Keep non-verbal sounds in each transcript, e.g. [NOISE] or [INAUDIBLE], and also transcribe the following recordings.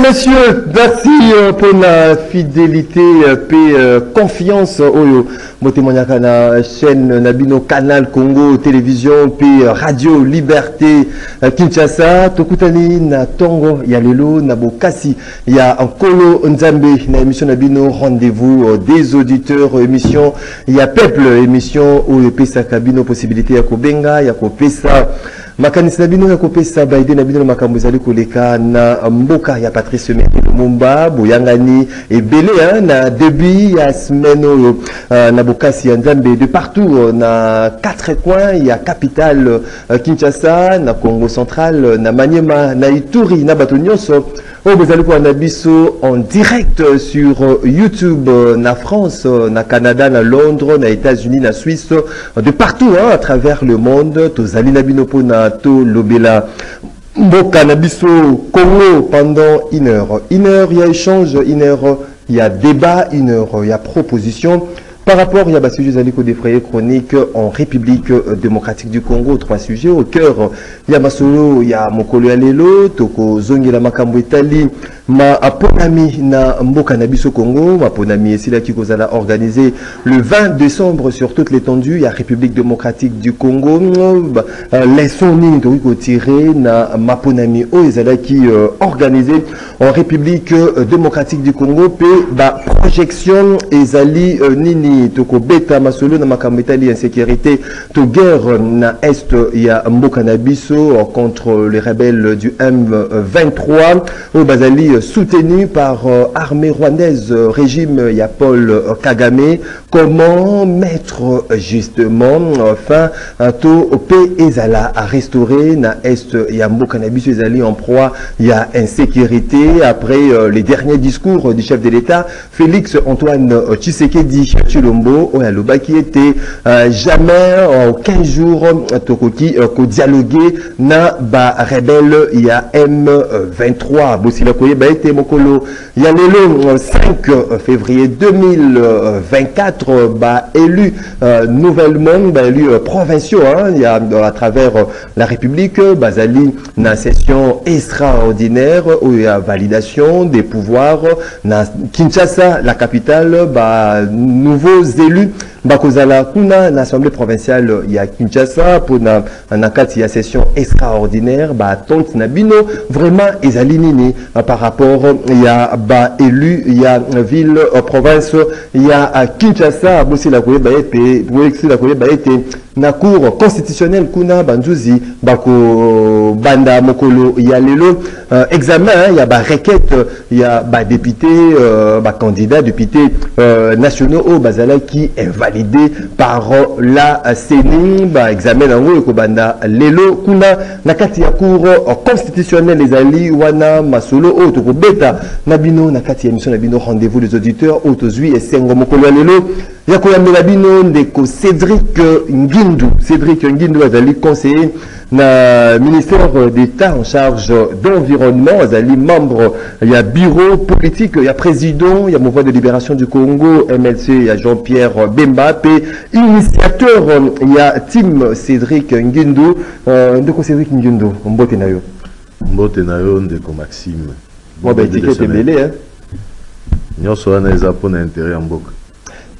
Messieurs, merci euh, pour la fidélité et euh, confiance. Oyo, motémoignaka na chaîne Nabino Canal Congo Télévision Radio Liberté euh, Kinshasa. Tokutani na Tongo ya lelo na Bokasi ya Nkolo Nzambe na émission Rendez-vous des auditeurs émission ya Peuple émission Oyo pesa kabino possibilité ya kobenga ya kopesa makanisi na bino ya kopesa baide na bino na makambo ezali koleka na mboka ya patrice lumumba boyangani ebele na début ya semaine oyo. Uh, na bokasi ya nzambe de partout uh, na quatre coins ya capitale uh, kinshasa na congo central na maniema na ituri na bato nyonso oyo bozali kolanda biso en direct sur youtube na france na canada na londres na états-unis na suisse de partout hein, à travers le monde. Tozali na bino mpona congo pendant une heure. Une heure il y a échange une heure il y a débat une heure il y a proposition par rapport, il y a des sujets défrayés chroniques en République démocratique du Congo, trois sujets. Au cœur, il y a Masolo, il y a Mokolo Alelo, Toko Zongi la Makambo Italie, ma aponami na Mboka Nabiso Congo, ma aponami ici là qui a organisé le 20 décembre sur toute l'étendue, il y a République démocratique du Congo, les sons que tiré na Maponami Oezala qui organisé en République démocratique du Congo, puis projection Ezali Nini tokobeta masolo na makambo insécurité to guerre na est ya mboka na biso contre les rebelles du M23 oyo bazali soutenu par armée rwandaise régime ya Paul Kagame. Comment mettre justement fin to pe ezala à restaurer na est ya mboka na biso ezali en proie ya insécurité. Après les derniers discours du chef de l'État Félix Antoine Tshisekedi Chilombo oyo alobaki ete uh, jamais en 15 jours tokoki kodialogue na barebele ya M23 bosila koyeba ete mokolo. Ya lelo 5 février 2024 baélu nouvellement baélu provinciaux hein, ya à travers uh, la République bazali na session extraordinaire oyo ya validation des pouvoirs Kinshasa la capitale ba élus bakozala kuna na assemblée provinciale ya Kinshasa mpona na kati ya session extraordinaire batonte na bino. Vraiment ezali nini par rapport ya baélu ya ville province ya Kinshasa? Bosila koyeba ete bosila koyeba ete na cour constitutionnelle kuna banzuzi bakobanda mokolo ya lelo. Uh, examen ya barequête ya badéputé uh, bacandidat député uh, nationaux oyo bazalaki invalidé par la CENI baexamen yango ekobanda lelo kuna na kati ya cour constitutionnelle ezali wana masolo oyo tokobeta na bino na rendez-vous des auditeurs oyo tozwi esengo mokolo lelo ya koyambela bino ndeko cédric ngindu. Cédric ngindu azali conseiller na ministère d'état en charge d'environnement azali membre ya bureau politique ya président ya mouvement de libération du congo mlc ya jean-pierre bemba mpe initiateur ya team cédric ngindu. Uh, ndeko cédric ngindu mbote na yo. Mbote na yo ndeko maxime. Mo baetikete ebele nyonso wana eza mpona intere ya mboka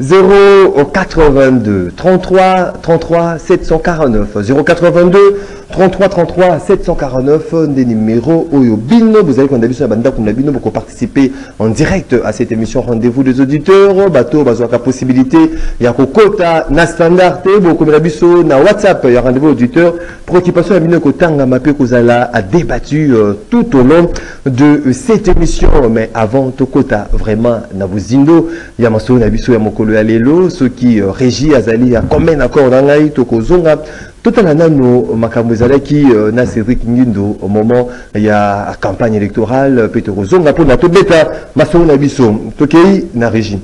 082 33 33 749 082 33 33 749 des numéros oyo bino. Vous allez qu'on a vu sur la bande bino pour participer en direct à cette émission rendez-vous des auditeurs. Bateau bazwaka possibilité. Ya kokota na standard bokomela biso na WhatsApp. Ya rendez-vous auditeur préoccupation ya bino kotanga mape kozala a débattu euh, tout au long de cette émission. Mais avant tokota vraiment na buzindo ya masolo na biso ya mokolo ya lelo soki euh, régie azali ya combien d'accord na ngai tokozonga totala nano makambo ezalaki uh, na cédrik ngindo au moment ya campagne électorale mpe tokozonga mpona tobeta masolo na biso. Tokei na régie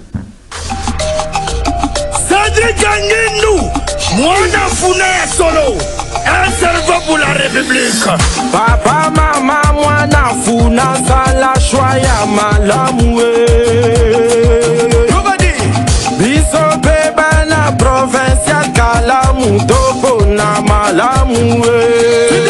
cédrik ngindu mwana funa ya solo un cerveau pour la république. Papa mama mwana funa sala shwa ya malamu biso province malamu topona malamu e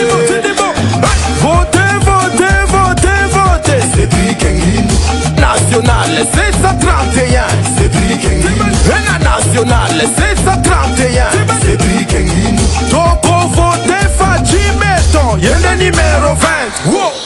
vote vote vote vote cédric engino national 731 cédric engino na national 731 cédric engino tokovote faci beton yende numero 20 wow.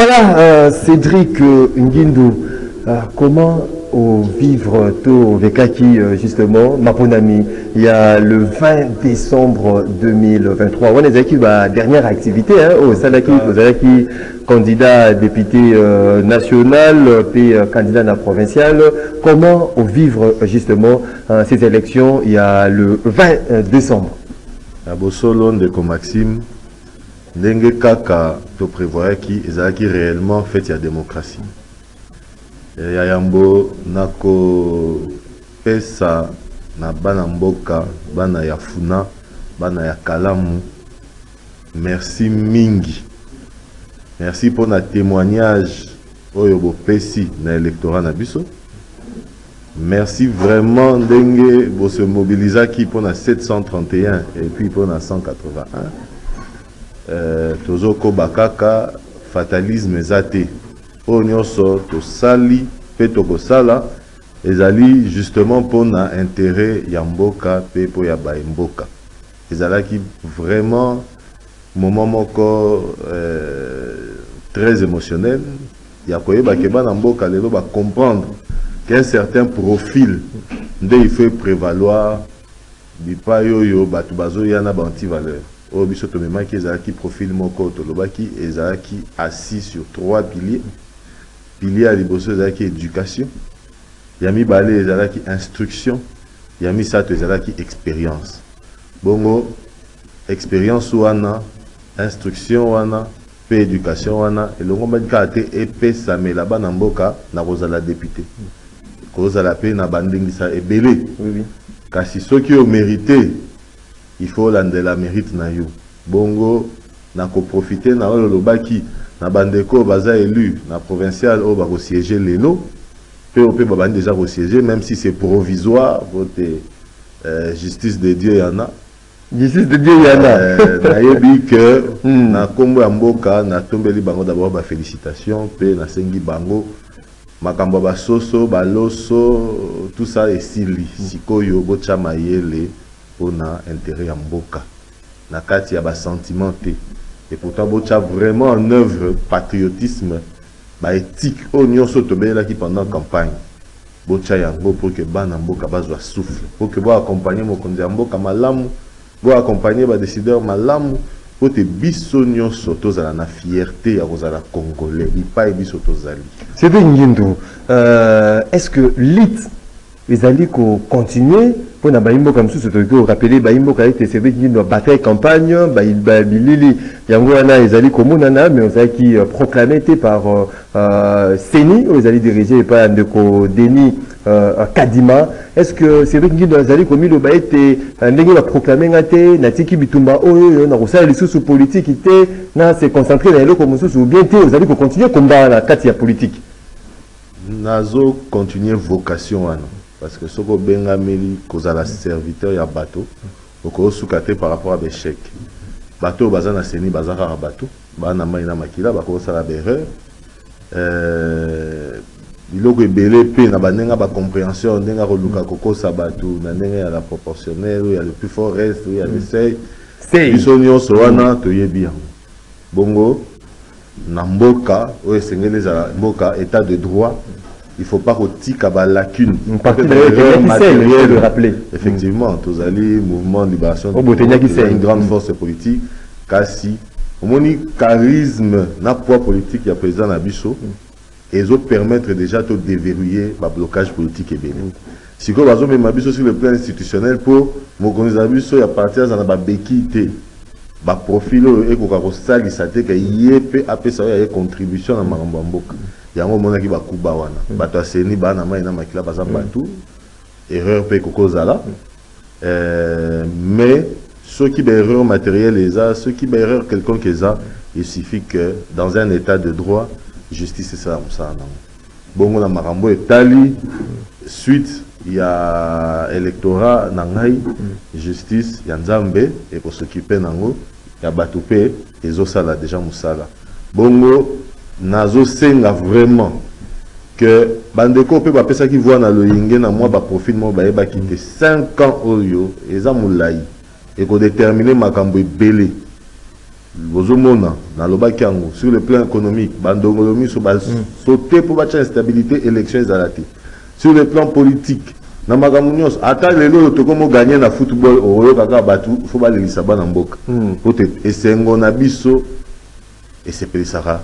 Voilà, euh, Cédric euh, Nguindu, euh, comment au vivre tôt Vekaki, justement, Maponami, il y a le 20 décembre 2023. On la dernière activité hein, candidat député national, puis candidat na provincial. Comment au vivre justement euh, ces élections il y a le 20 euh, décembre? Ndenge kaka toprévoyaki ezalaki réellement fete ya démocratie. Ya yambo nakopesa na bana mboka bana ya funa bana ya kalamu merci mingi. Merci mpona témoignage oyo bopesi na électorat na biso. Merci vraiment ndenge bose mobilisaki mpona 731 et puis mpona 181 euh, tozokoba kaka fatalisme eza te. Oyo nyonso tosali mpe tokosala ezali justement mpona intérêt ya mboka mpe mpo ya baemboka ezalaki vraiment moment moko euh, très émotionnel ya koyeba ke bana mboka lelo bacomprendre qu'un certain profil nde il faut prévaloir bipai oyo bato bazoya na bantivaleur oyo biso tomemaki ezalaki profil moko tolobaki ezalaki assis sur trois piliers. Pilier ya liboso ezalaki éducation ya mibale ezalaki instruction ya misato ezalaki expérience. Bongo expérience wana instruction wana mpe éducation wana elongomaki kaka te epesamela bana mboka na kozala député. Kozala mpe na bandingisa ebele. Kasi soki omérite il faut olandela mérite na yo. Bongo na koprofite na oyo olobaki na bandeko oyo baza élu na provincial oyo bakosiége lelo mpe oyo mpe babandi déjà kosiége même si c'est provisoire vote euh, justice de dieu yana Justice de Dieu, il y en a. Euh, nayebi ke [LAUGHS] Hmm. na nkombo ya mboka natombeli bango d'abord bafélicitation mpe nasengi bango makambo ya basoso baloso tout ça esili sikoyo botya mayele mpona intérêt ya mboka na kati ya basentiment te. Et pourtant botya vraiment en œuvre patriotisme baéthique oyo nyonso tobelelaki pendant campagne. Botya yango pour que bana mboka souffle pour que boaccompagne mokonzi ya mboka malamu malamu po te biso nyonso tozala na fierté ya kozala congolais bipai biso tozali. Nguindu, euh, est-ce que l'IT, les alliés qu'on continue pour na baimbo comme ça, c'est que rappeler baimbo quand était Cédric Nguindu bataille campagne, bilili, yango wana les alliés comme nana, mais qui euh, proclamé été par euh, euh, Seni, alliés dirigés par Ndeko Denis Kadima. Est-ce que Cédric Nguindu les alliés comme il a été ndenge ba proclamé ngate na tiki bitumba oyo na kosala lisusu politique te na se concentrer na eloko mosusu bien te aux alliés qu'on continue combat na kati ya continuer vocation parce que soki obengameli kozala serviteur ya bato okozosuka te par rapport à béchec bato oyo baza na seni baza kaka bato baa na mai na makila bakosala baerreur euh, biloko ebele mpe na bandenge ya bacompréhension ndenge akoluka kokosa bato na ndenge ya la proportionnel oyo ya le plus fort reste oyo ya le seuil. Sei. biso nyonso wana toyebi yango bongo na mboka oyo esengeli ezala mboka état de droit il faut pas kotika balacune il matérielle. le rappeler. effectivement tozali mouvement de libération une grande Mm. force politique kasi omoni charisme na poids politique ya président na biso ezopermettre déjà to déverrouiller bablocage politique ebele sikoyo bazomema biso sur le plan institutionnel mpo mokonzi na biso ya parti aza na babeki te baprofil oyo ekoka kosalisa te ke ye mpe apesa oyo aye contribution na makambo ya mboka. Yango omonaki bakuba wana. Bato aseni baa na mai na makila baza bato erreur mpe ekoki kozala Euh, mais soki baerreur matérielle eza soki baerreur quelconque eza il suffit que dans un état de droit justice esala mosala nango bongo na makambo etali suite ya électorat na ngai justice ya nzambe ekosokipe nango ya bato mpe ezosala déjà mosala bongo nazosenga vraiment que bandeko mpe bapesaki voi na loyenge na mwa baprofil moko bayebaki te 5 ans oyo eza molai ekodétermine makambo ebele. Bozomona nalobaki yango sur le plan économique bandongolo miso basaute mpo batya instabilité élection ezala te sur le plan politique na makambo nyonso ata lelo oyo tokomoganye na football oyoka bato fo balelisa bana mboka. Po te esengo na biso esepelisaka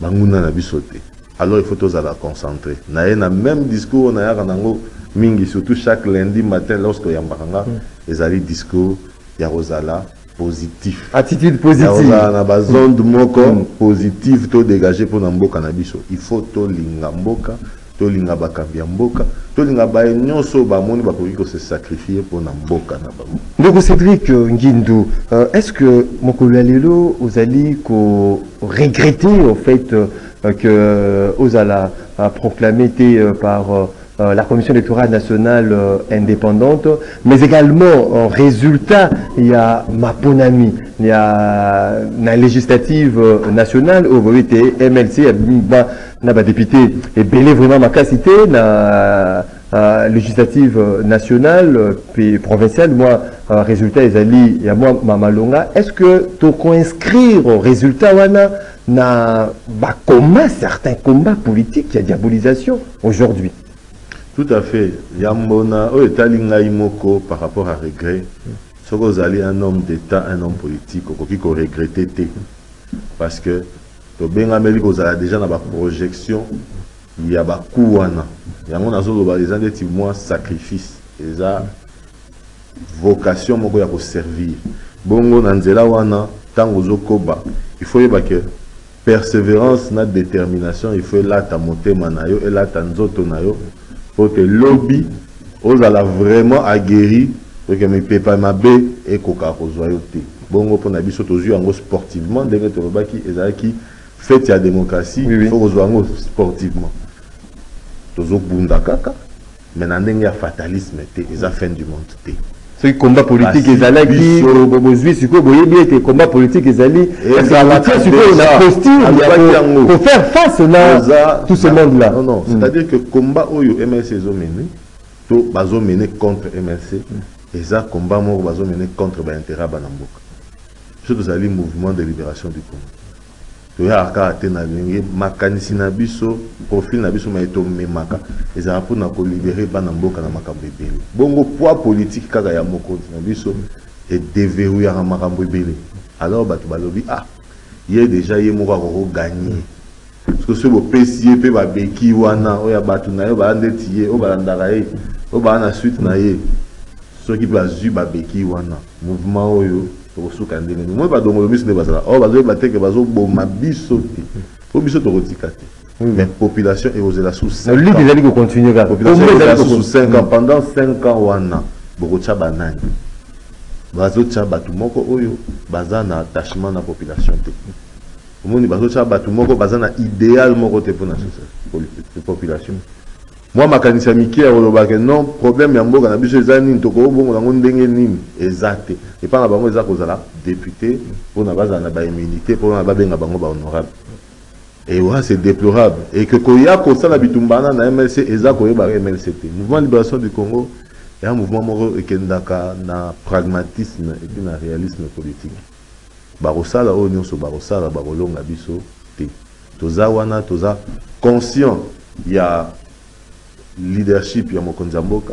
banguna na biso te. Alors il faut tozala concentré. Na ye na même discours nayaka nango mingi surtout chaque lundi matin lorsque oyambaka nga ezali discours ya kozala positif. Attitude positive. Na bazonde moko positive todégage mpona mboka na biso. Il faut tolinga mboka tolinga bakambi ya mboka tolinga baye nyonso bamoni euh, euh, est ce que mokolo ya ozali koregrete au fait euh, que euh, ozala euh, proclamé euh, par euh, euh, la commission électorale nationale euh, indépendante mais également en résultat il y a maponami il y a na législative euh, nationale te mlc na badéputé ebele vraiment makasi te na euh, législative euh, nationale euh, puis provinciale moi euh, résultat ezali ya mwa mamalonga est ce que tokoinscrire résultat wana? Na bacombat certains combats politiques ya diabolisation aujourd'hui. Tout à fait. Yambo na oyo etali ngai par rapport à regret. Soki ozali un homme d'état un homme politique okoki koregrete te. Parce que tobengameli kozala déjà na baprojection ya baku wana. Yango nazoloba eza ndeti mwa sacrifice. Eza vocation moko ya koservir. Bongo na nzela wana ntango ozokoba faut yeba ke persévérance na détermination il faut elata motema na yo elata nzoto na yo po te lobi ozala vraiment aguéri oke mipepa mabe ekoka kozwa yo te. Bongo mpona biso tozwi yango sportivement ndenge tolobaki ezalaki fete ya démocratie faut kozwa yango sportivement. Tozobunda kaka me na ndenge ya fatalisme te eza fin du monde te. Soki combat politique ezalaki bozwi sikoyo boyebi ete combat politique ezali ezalaka kotia sikoyo na posture ko- kofaire face na tout ce monde là non, non. c'est-à-dire que combat oyo mlc ezomene to bazomene contre mlc eza combat moko bazomene contre baintérêt ya bana mboka. Biso tozali mouvement de libération du congo toyaka kaka te na ndenge makanisi na biso profil na biso mai tomemaka. Ezala mpona kolibere bana mboka na makambo ebele. Bongo poids politique kaka ya mokonzi na biso edeveruyaka makambo ebele. Alors bato balobi ah ye déjà ye moko akokoganye soki soki bopesi ye mpe babeki wana oyo bato na ye baa ndeti ye oyo balandaka ye oyo baa na suite na ye. Soki bazwi babeki wana mouvement oyo tokosuka ndenge nini. Moi badongolo biso nde bazala. Oyo bazoyeba teke bazoboma biso te. Po biso tokotika te. Mais population ekozela sous na cinq ligue ans. ezali kocontinue kaka. Population Kombo ekozala ezali sous ko- 5 ans pendant 5 ans wana bokotya banani. Bazotya bato moko oyo baza na attachement na population te. Omoni bazotya bato moko baza na idéal moko te mpona population mwa makanisi ya mike ya kolobaka non problème ya mboka na biso eza nini? Tokobongola yango ndenge nini? Eza te. Epa na bango eza kozala député mpona bazala na baimmunité mpona babenga bango bahonorable ouais, c'est déplorable. Que koya kosala bitumbana na mlc eza koyeba mlc te. Mouvement libération du congo eya mouvement moko ekendaka na pragmatisme et puis na réalisme politique. Bakosala oyo nyonso bakosala bakolonga biso te. Toza wana toza conscient ya leadership ya mokonzi ya mboka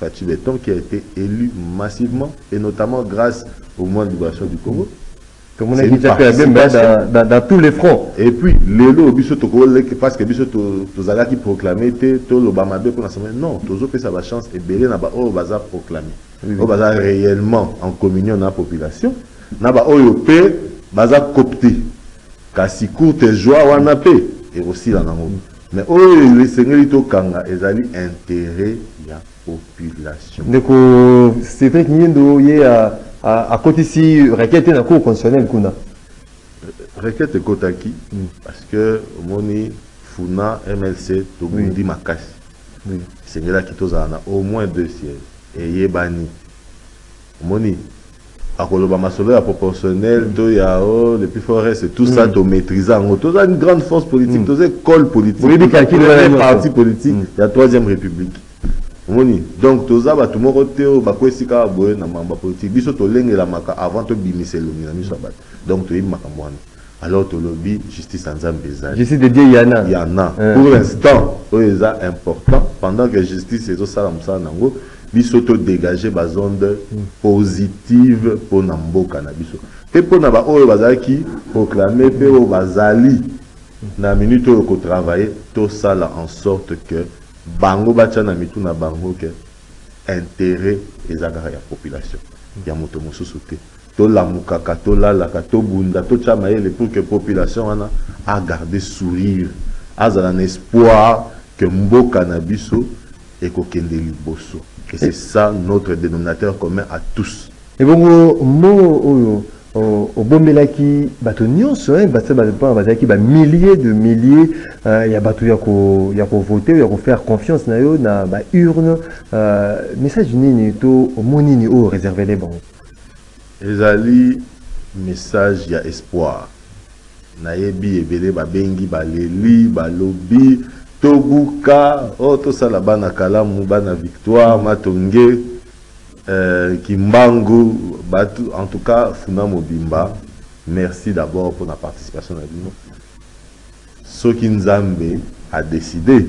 Fachi Beton qui a été élu massivement et notamment grâce au mouvement de libération du Congo. Nzambe ya bemba participation. dans- dans- dans tous les fronts. Et puis lelo biso tokoleki parce que biso to- tozalaki proclamé te toloba mabe mpona sama non tozopesa bachance ebele na baoyo baza proclamé. Oyo baza réellement en communion na population. Na baoyo mpe baza copte kasi courte joie wana mpe ekosila nango mais oyo esengeli tokanga ezali intérêt ya population. Ndeko cédric nyindo ye akotisi requête na cour constitutionnelle kuna. Requête ekotaki parce que omoni funa mlc tobundi makasi. Esengelaki tozala na au moins deux sièges. Eyebani. Omoni akoloba masolo ya proportionnel to ya o le plus fort reste tout ça tomaîtrise yango toza une grande force politique toza école politique ya troisième république. Omoni. Donc toza bato moko te oyo bakwesi kaka boye na mamba politique. Biso tolengelamaka avant tobimisa elongi na miso ya bato. Donc toyebi makambo wana. Alors tolobi justice ya nzambe ezali je suis dédié yana. Il y en a Hein. pour l'instant oyo eza important. Pendant que justice ezosala mosala biso todégage bazonde positive mpona mboka na biso. Mpe mpona baoyo bazalaki proclame mpe oyo bazali na minute oyo kotravaille tosala en sorte que bango batya na mitu na bango ke intérêt eza ya population ya moto mosusu te. Tolamukaka tolalaka tobunda totya mayele pour que population wana agarde sourire azala na espoir que mboka na biso ekokende liboso et c'est ça notre dénominateur commun à tous. Ebongo mo oyo o- obomelaki bato nyonso mpona bazalaki bamilliers de milliers euh, ya bato ya ko- ya kovote ya kofaire confiance na yo na baurne euh, message nini to omoni nini oyo réservele bango ezali message ya espoir. Nayebi ebele babengi baleli balobi tobuka. Oyo tosala bana kalamu bana victoire matonge euh, kimbangu bato en tout cas funa mobimba merci d'abord pour la participation na bino soki nzambe adeside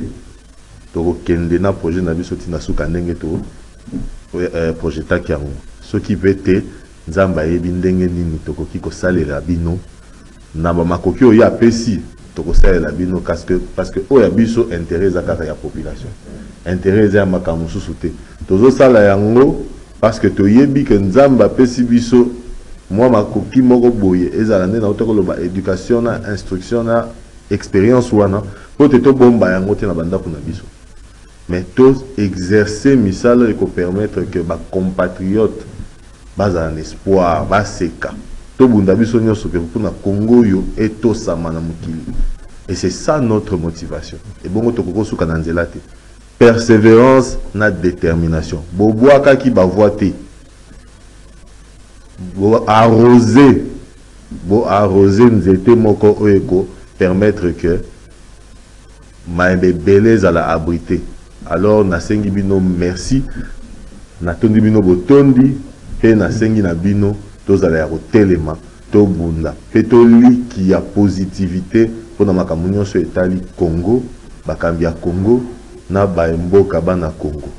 tokokende na projet na biso ntina suka ndenge to eh, projetaki yango. Soki mpe te nzambe ayebi ndenge nini tokoki kosalela bino. Na bamakoki oyo apesi tokosalela bino parce que- oyo ya biso intérêt eza kaka ya population. Intérêt eza ya makambo mosusu te. Yango parce que toyebi ke nzambe apesi biso mwa makoki moko boye. Ezala nde nauta koloba éducation na instruction na expérience wana mpo te tobomba yango te na biso. Mais misala ekopermettre ke bacompatriote bazala na espoir baseka tobunda biso nyonso kongo na et c'est ça notre motivation. Ebongo na nzela te. Persévérance na détermination. Bobwakaki bavoi te. Boarrose boarrose nzete moko oyo ekopermettre que mayembe ebele ezala abrité. Alors nasengi bino merci. Natondi bino botondi. Mpe nasengi na bino tozala ya kotelema tobunda mpe toliki ya positivité. Mpona makambo nyonso etali congo bakambi ya congo na bamboka bana congo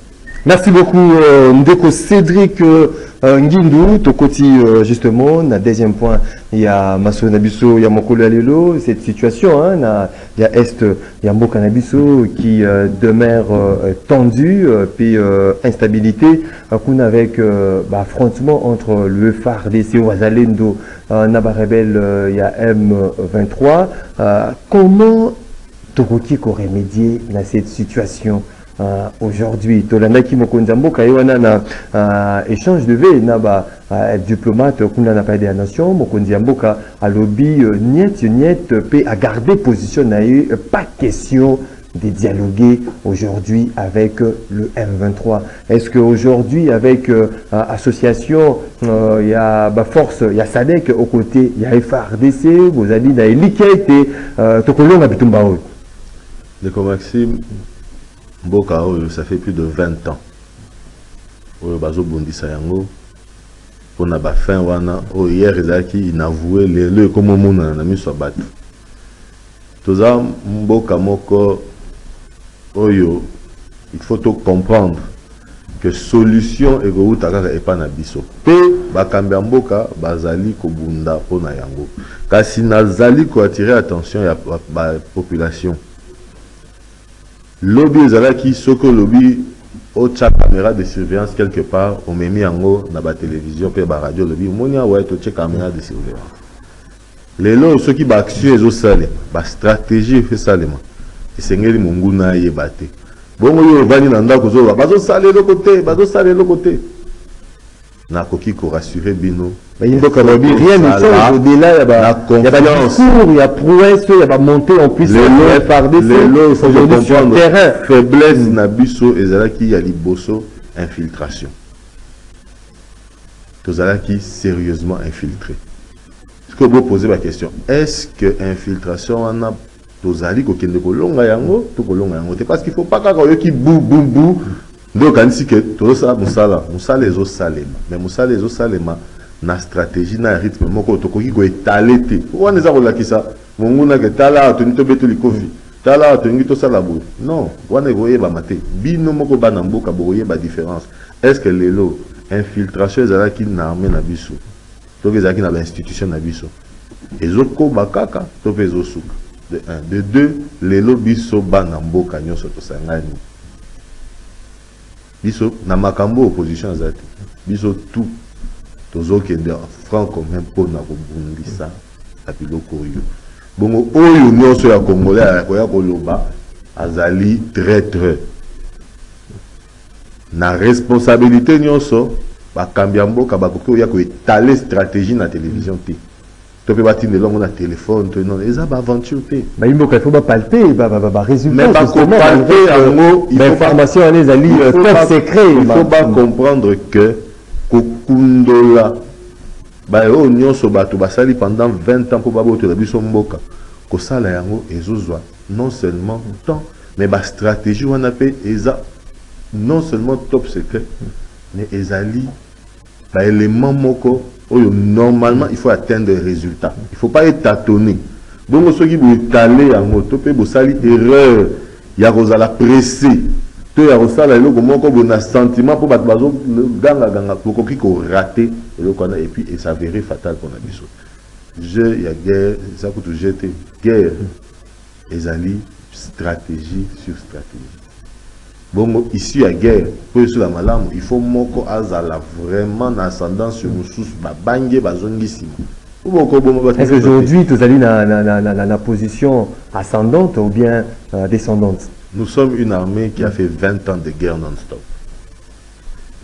Merci beaucoup, euh, Ndeko Cédric euh, Ngindu. Tokoti, euh, justement, na deuxième point, il y a Maso Nabiso, il y a Mokolo Alelo, cette situation, hein, il y a Est, il y a Mboka Nabiso qui euh, demeure euh, tendue, euh, puis instabilité, a avec bah, affrontement entre le FARDC ou Azalendo, euh, Naba Rebelle, il y a M23. Euh, comment tokoki koremédier na cette situation? Euh, aujourd'hui tolandaki mokonzi ya mboka ye na euh, échange de ve na ba euh, diplomate kuna na palais de la nation mokonzi ya position na pas question de dialoguer aujourd'hui avec le M23 Est-ce qu'aujourd'hui, avec euh, association, il y a bah, force, il y a SADEC au côté, il y a FRDC, vous avez dit, il y a Likete, Tokolonga Bitumba oyo. ndeko maxime mboka ça fait plus de 20 ans. Oyo bazobundisa yango. Mpona bafin wana oyo hier ezalaki inavoue lelo ekoma omonana na miso ya bato. Toza mboka moko oyo il faut to comprendre que solution ekowuta kaka epa na biso. Mpe bakambi mboka bazali kobunda mpona yango. Kasi nazali koattire attention ya bapopulation lobi ezalaki soki olobi otya caméra de surveillance quelque part omemi yango na batélévision mpe baradio olobi omoni awa totye caméra de surveillance. Lelo oyo soki baaction ezosalema bastratégie esalema esengeli monguna ayeba te bongo oyo ovandi na ndako ozoloba bazosala eloko te bazosala eloko te nakoki korassure bino. Bayimboka lobi rien ne change au-delà ya ba La ya confiance. badiscours ya prouesse ya bamontée en puissance ya FRDC lelo faiblesse na biso ezalaki ya liboso infiltration. Tozalaki sérieusement infiltré. Soki bopose baquestion est ce que infiltration wana tozali kokende kolonga yango to kolonga yango te parce qu'il faut pas kaka oyoki bu bu bu nde okanisi ke tozosala mosala mosala ezosalema. Mais mosala ezosalema na stratégie na rythme moko. Tokoki koetale te. Wana eza kolakisa mongunake tala awa tolingi tobeto likofi tala awa tolingi tosala boye. Non wana ekoyebama te. Bino moko bana mboka bokoyeba différence. Est ce que lelo infiltration ezalaki na armé na biso? To mpe ezalaki na bainstitution na biso. Ezokoba kaka to mpe ezosuka. De un de deux lelo biso bana mboka nyonso tosangani biso na makambo opposition aza te biso tout tozokende franc commun mpona kobundisa na biloko oyo. Bongo oyo nyonso ya congolais akoya koloba azali traître na responsabilité nyonso bakambi ya mboka bakoki oya koetale stratégie na télévision te to mpe batindela yango na telefone to non eza baaventure te bayimboka il faut bapalpe barésultat Mais bapalper yango, wana ezali faut top pas- secret il faut pas comprendre que kokundola baoyo nyonso bato basali pendant 20 ans mpo babotela biso mboka. Kosala yango ezozwa non seulement temps mais bastratégie wana mpe eza non seulement top secret mais ezali baélément moko oyo normalement il faut atteindre résultat il faut pas être tâtonné. Bongo soki boetale yango to mpe bosali erreur. Ya kozala pressé to ya kosala eloko moko boye na sentiment mpo bato bazogangaganga bokoki korate eloko wana et puis esavérer fatal mpona biso jeu ya guerre eza kutu jeu te guerre ezali stratégie sur stratégie bongo issue ya guerre mpo esula malamu il faut moko azala vraiment na ascendance sur mosusu babange bazongi nsima po est-ce qu'aujourd'hui na, na, na position ascendante ou bien euh, descendante? Nous sommes une armée qui a fait 20 ans de guerre non-stop.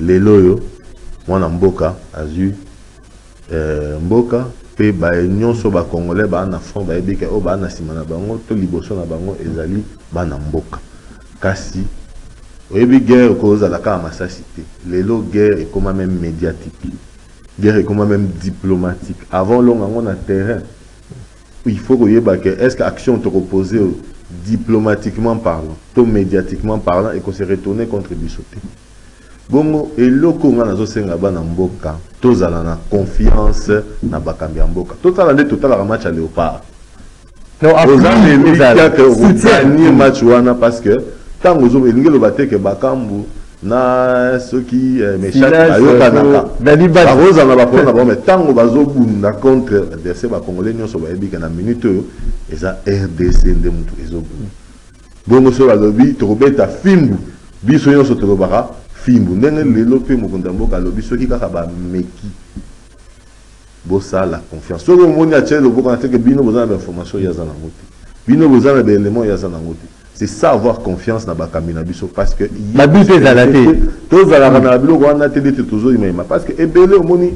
Les loyo, mwana mboka, azu, euh, mboka, pe ba nyonso ba congolais ba na front ba ebika o ba na sima na bango to liboso na bango ezali ba na mboka. Kasi oyebi guerre kozala kaka masasi te. Lelo guerre ekoma même médiatique. Guerre ekoma même diplomatique. Avant longa ngo na terrain. il faut koyeba ke est ce que action tokopose diplomatiquement parlant to médiatiquement parlant ekose retourner contre biso te bongo eloko nga nazosenga bana mboka tozala na confiance na bakambi ya mboka totala nde totalaka match ya léopard non oza leli kaka okoganie match wana parce que ntango ozo elingi eloba te ke bakambu na soki eh, meshak Silas, bayokanaka. euh, Dani Bad- bakozala na baproblème na bango mais ntango bazobunda contre adversaire bacongolais nyonso bayebika na minute oyo eza rdc nde motu ezobunda. Bongo so balobi tokobeta fimbu. Biso nyonso tolobaka fimbu. Ndenge lelo mpe mokonzi ya mboka alobi soki kaka bameki bosala confiance. Soki omoni atie loboko na teke bino boza na bainformation oyo aza nango te. Bino boza na baélément oyo aza nango te c'est ça avoir confiance na bakambi na biso parce que Babi mpe ezala te. tozalaka na biloko wana te nde te tozoyimayima parce que ebele omoni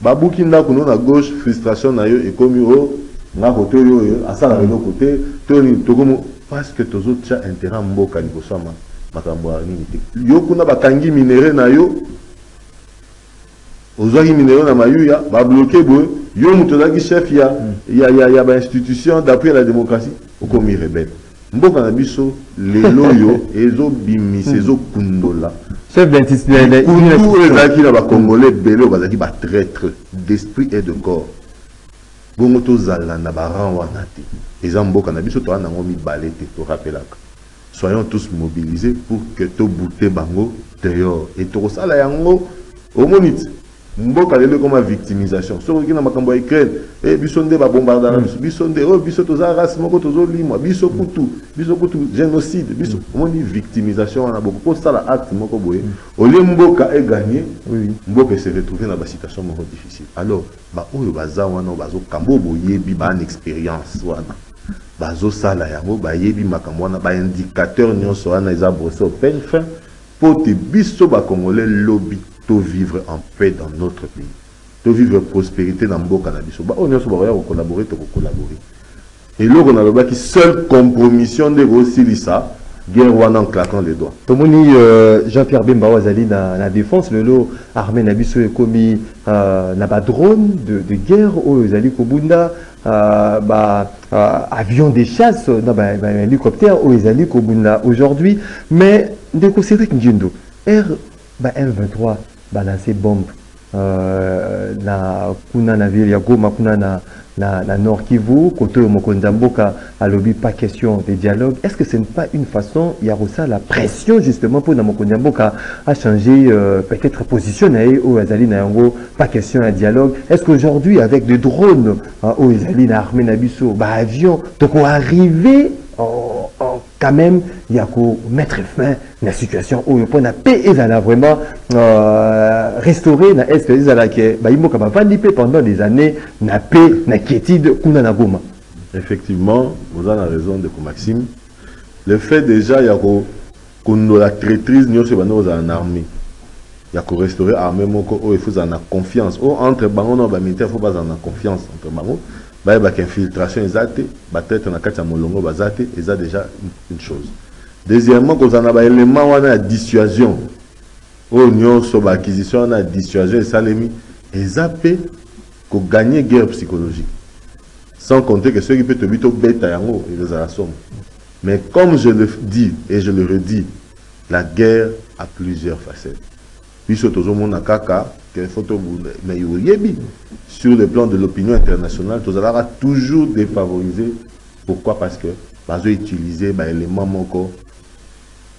babuki ndako no na gauche frustration na yo ekomi o nga kote oyo oyo asalaka eloko te to nini tokomo parce que tozotia intérêt mboka liboso ya ma- makambo ya nini te. Yo kuna bakangi minere na yo ozwaki minere na mayuya babloke boye yo moto ozalaki chef ya, ya, ya, ya bainstitution d'appui à la démocratie okomi rebelle mboka na biso lelo oyo ezobimisa ezokundola. Kundu ezalaki na bacongolais ebele oyo bazalaki batraître d'esprit et de corps. Bongo tozala na baran wana te. Eza mboka na biso toza nango mibale te torapelaka. Soyons tous mobilisés pour que tobute bango dehors. Et tokosala yango omoni ti mboka lelo ekoma victimisation. Soki oki na makambo ya ukraine. E biso nde babombardaka biso biso nde oyo biso toza race moko tozolimwa biso kutu biso kutu génocide. Biso omoni victimisation wana boko. Kosala acte moko boye. Olie mboka Oui. mboka ese retrouve na basituation moko difficile alors baoyo baza wana oyo bazokamba oyo boyebi bana expérience wana. Bazosala yango bayebi makambo wana baindicateur nyonso wana eza brosse au peigne fin mpo te biso bakongolais lobi tovivre en paix dans notre pays. Tovivre prospérité na mboka na biso. Baoyo nyonso bakoya kocollabore tokocollabore eloko nalobaki seule compromission nde kosilisa guerre wana en claquant les doigts. Tomoni euh, jean-pierre bemba oyo azali na, na défense lelo armée na biso ekomi euh, na badrone de, de guerre oyo ezali kobunda euh, ba euh, avion de chasse na bahélicoptère oyo ezali kobunda aujourd'hui. Mais ndeko cédric ngindo r ba m23 balance bombe euh, na kuna na ville ya goma kuna na, na, na nord kivu oyo mokonzi mboka alobi pas question de dialogue. Est ce que ce n'est pas une façon ya kosala pression justement mpona mokonzi ya mboka achanger euh, peut-être position na oyo azali na pas question ya dialogue. Est ce qu'aujourd'hui avec des drones euh, oyo ezali na armée na biso baavion tokoarrive en, en, quand même il y a qu'au mettre fin la situation où le point na paix ezala vraiment euh, restauré na est ezala ke bayimboka bavandi pe pendant des années na paix na quiétude kuna na goma effectivement vous avez raison de Maxime le fait déjà ya ko kondola traîtrise nyonso ebanda kozala na armée. Ya korestaurer armée moko oyo efo ezala na confiance. Oyo entre bango na bamilitaire fo bazala na confiance entre bango bayebaka infiltration eza te batraite na kati molongo baza te eza déjà une chose. Deuxièmement kozala na baélément wana ya dissuasion. Oyo nyonso baacquisition wana ya dissuasion esalemi eza mpe koganye guerre psychologique. Sans compter que ceux qui peuvent te bito bêta yango ils la somme mais comme je le dis et je le redis la guerre a plusieurs facettes. Biso tozomona kaka sur le plan de l'opinion internationale tozalaka toujours défavorisé. Pourquoi? Parce que bazo utiliser baélément moko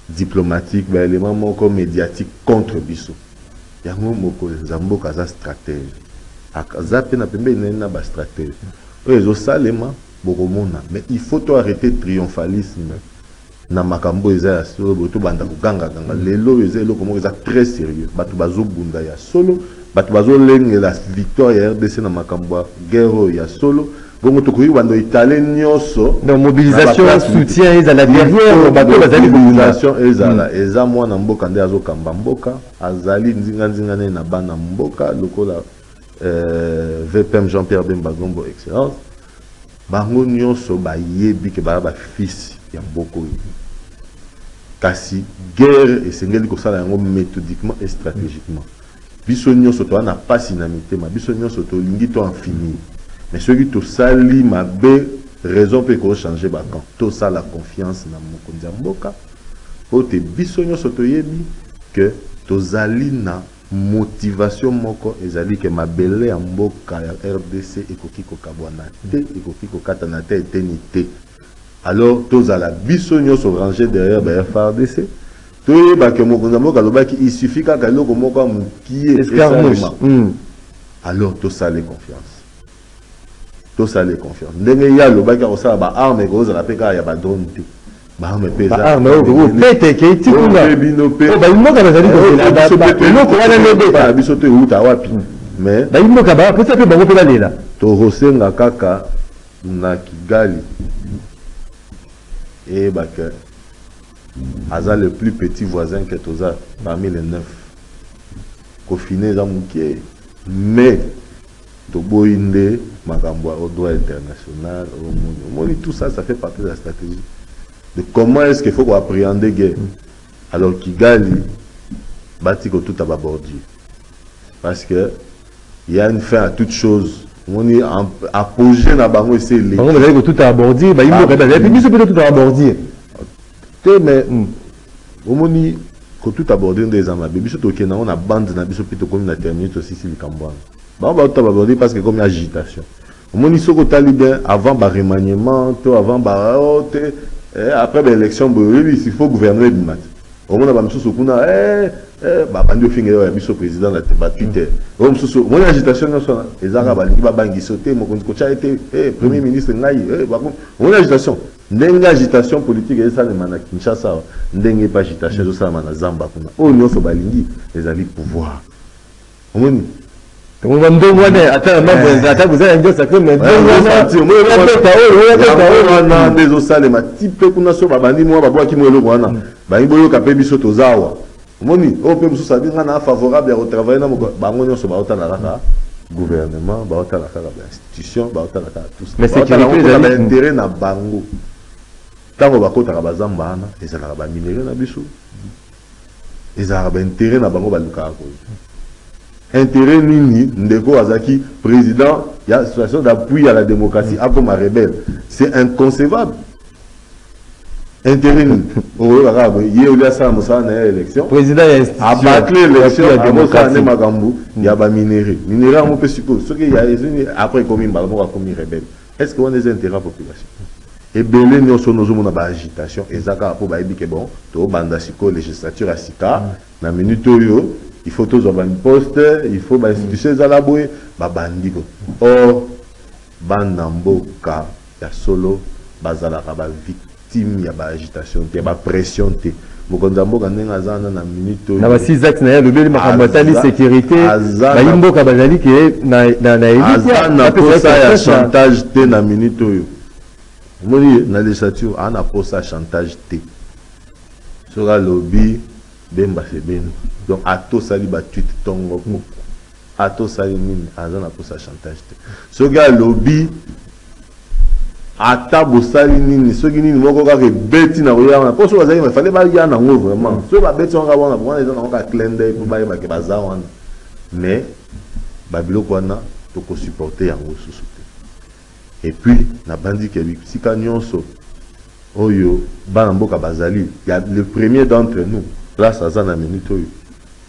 diplomatique baélément moko médiatique contre biso yango mokonzi ya mboka aza stratège. Aza mpe na nani na bastratège oyo ezosalema bokomona mais il faut arrêter triomphalisme na makambo eza ya solo boye tobanda kogangaganga lelo oyo eza eloko moko eza très sérieux. Bato bazobunda ya solo bato bazolengela victoire ya rdc na makambo ya guerre oyo ya solo. Bongo tokoki bando etale nyonso mobilisation ezala ezala eza mwana mboka nde azokamba mboka azali nzinganzinga ne na bana mboka lokola euh, vpm jean pierre bemba gombo excellence. Bango nyonso bayebi ke baya bafisi ya mboka oyo kasi guerre esengeli kosala yango méthodiquement et stratégiquement. Biso nyonso toza na mpasi na mitema biso nyonso tolingi to enfinir mais soki tosali mabe raison mpe ekochange bacan tosala confiance na mokonzi ya po te biso nyonso toyebi ke tozali na motivation moko ezali ke mabele ya mboka ya rdc ekoki kokabwana te ekoki kokatana te eteni te alors tozala biso nyonso range derrière ba frdc toyeba ke mokonzi ya mboka alobaki isuffit kaka eloko moko ya mokie escarmouche esalema. mm. alors tosale confiance tosale confiance ndenge ye alobaki akosala baarme ekozala mpe kaka ya badrone te baarme mpe wana biso to euta wapi mais bapesa mpe bango mpe balela kaka na kigali eyeba ke aza le plus petit voisin que toza parmi les neuf. Kofine eza moke. Mais toboyi nde makambo ya droit international omoni omoni tout ça ça fait partie de la stratégie. De comment est ce qu'il faut koappréhender guerre? Alors kigali bati kotuta babordure parce que il y a une fin à toute chose omoni en- apogée na bango esi eleki bazali kotuta abordir. Bayimboka mpe biso mpe totuta abordir. Te mais omoni kotuta bordure nde eza mabe biso tokende yango na bande na biso mpe tokomi na termine tosisi likambo wana bango bauta babordure parce que komi agitation. Omoni soki otali bien avant baremaniement to avant ba oh, te eh, après baélection boye il faut gouvernement ebima te omona bamisusu kuna eh, eh, babandi ofingela ya biso président na batwitter oyo mosusu omoni agitation nyonso wana ezaka balingi babangisa te mokonzi kotya ete eh, premier ministre ngai eh, omoni agitation. Ndenge agitation politique ezosalema na kinshasa awa ndenge epe agitation ezosalama na zamba kuna. Oyo nyonso balingi ezali pouvoir. Omoni tongo ndongo wana ata na mabwenza ata kuza na ndio sacré mais ndongo wana. yapeta oyo yapeta oyo wana nde ezosalema. Ti mpe kuna so babandi mwa babwaki mwa eloko wana. Balingi boyoka mpe biso toza awa omoni oyo mpe mosusu abi nga na favorable ya kotravaille na moko bango nyonso baotala kaka gouvernement baotala kaka bainstitution baotala kaka yango baintere na bango. Ntango bakotaka bazamba wana ezalaka baminere na biso. Ezalaka baintere na bango balukaka kozwa intérêt nini ndeko azalaki président ya association d'appui à la démocratie akoma rebelle c'est inconcevable intérêt nini boye ye oli asala mosala na ye élection président abakle élection akosala nde makambo ya baminere minere yango mpe sikoyo soki ya ezoni après ekomi mbala moko akomi rebelle est ce que wana eza intérêt ya population ebele nyonso nozomona baagitation eza kaka mpo bayebi ke bon tobanda sikoyo législature ya sika. Na minute oyo il faut tozwa bamiposte il faut bainstitution ezala boye babandi ko. Or bana mboka ya solo bazalaka bavictime ya baagitation te ya bapression te. Mokonzi ya mboka ndenge aza wana na minute oyo na ba six axes na ye alobeli makambo atali sécurité. bayi na- mboka bazali ke na na na na posa ya na- chantage te na minute oyo omoni na législature aa na posa chantage te soki alobi bemba se bemba donc atosali batwite ntongo atosali nini? Aza na posa chantage te soki alobi ata bosali nini? Soki nini moko kaka ebeti na koya wana mpo soki bazali efale baya nango vraiment. Soki babeti kaka wana wana eza nango d'œil mpo bayebake? Baza wana. Mais babiloko wana tokosupporte yango susu te et puis nabandiki ya bisika nyonso oyo bana mboka bazali ya le premier d'entre nous place aza na minute oyo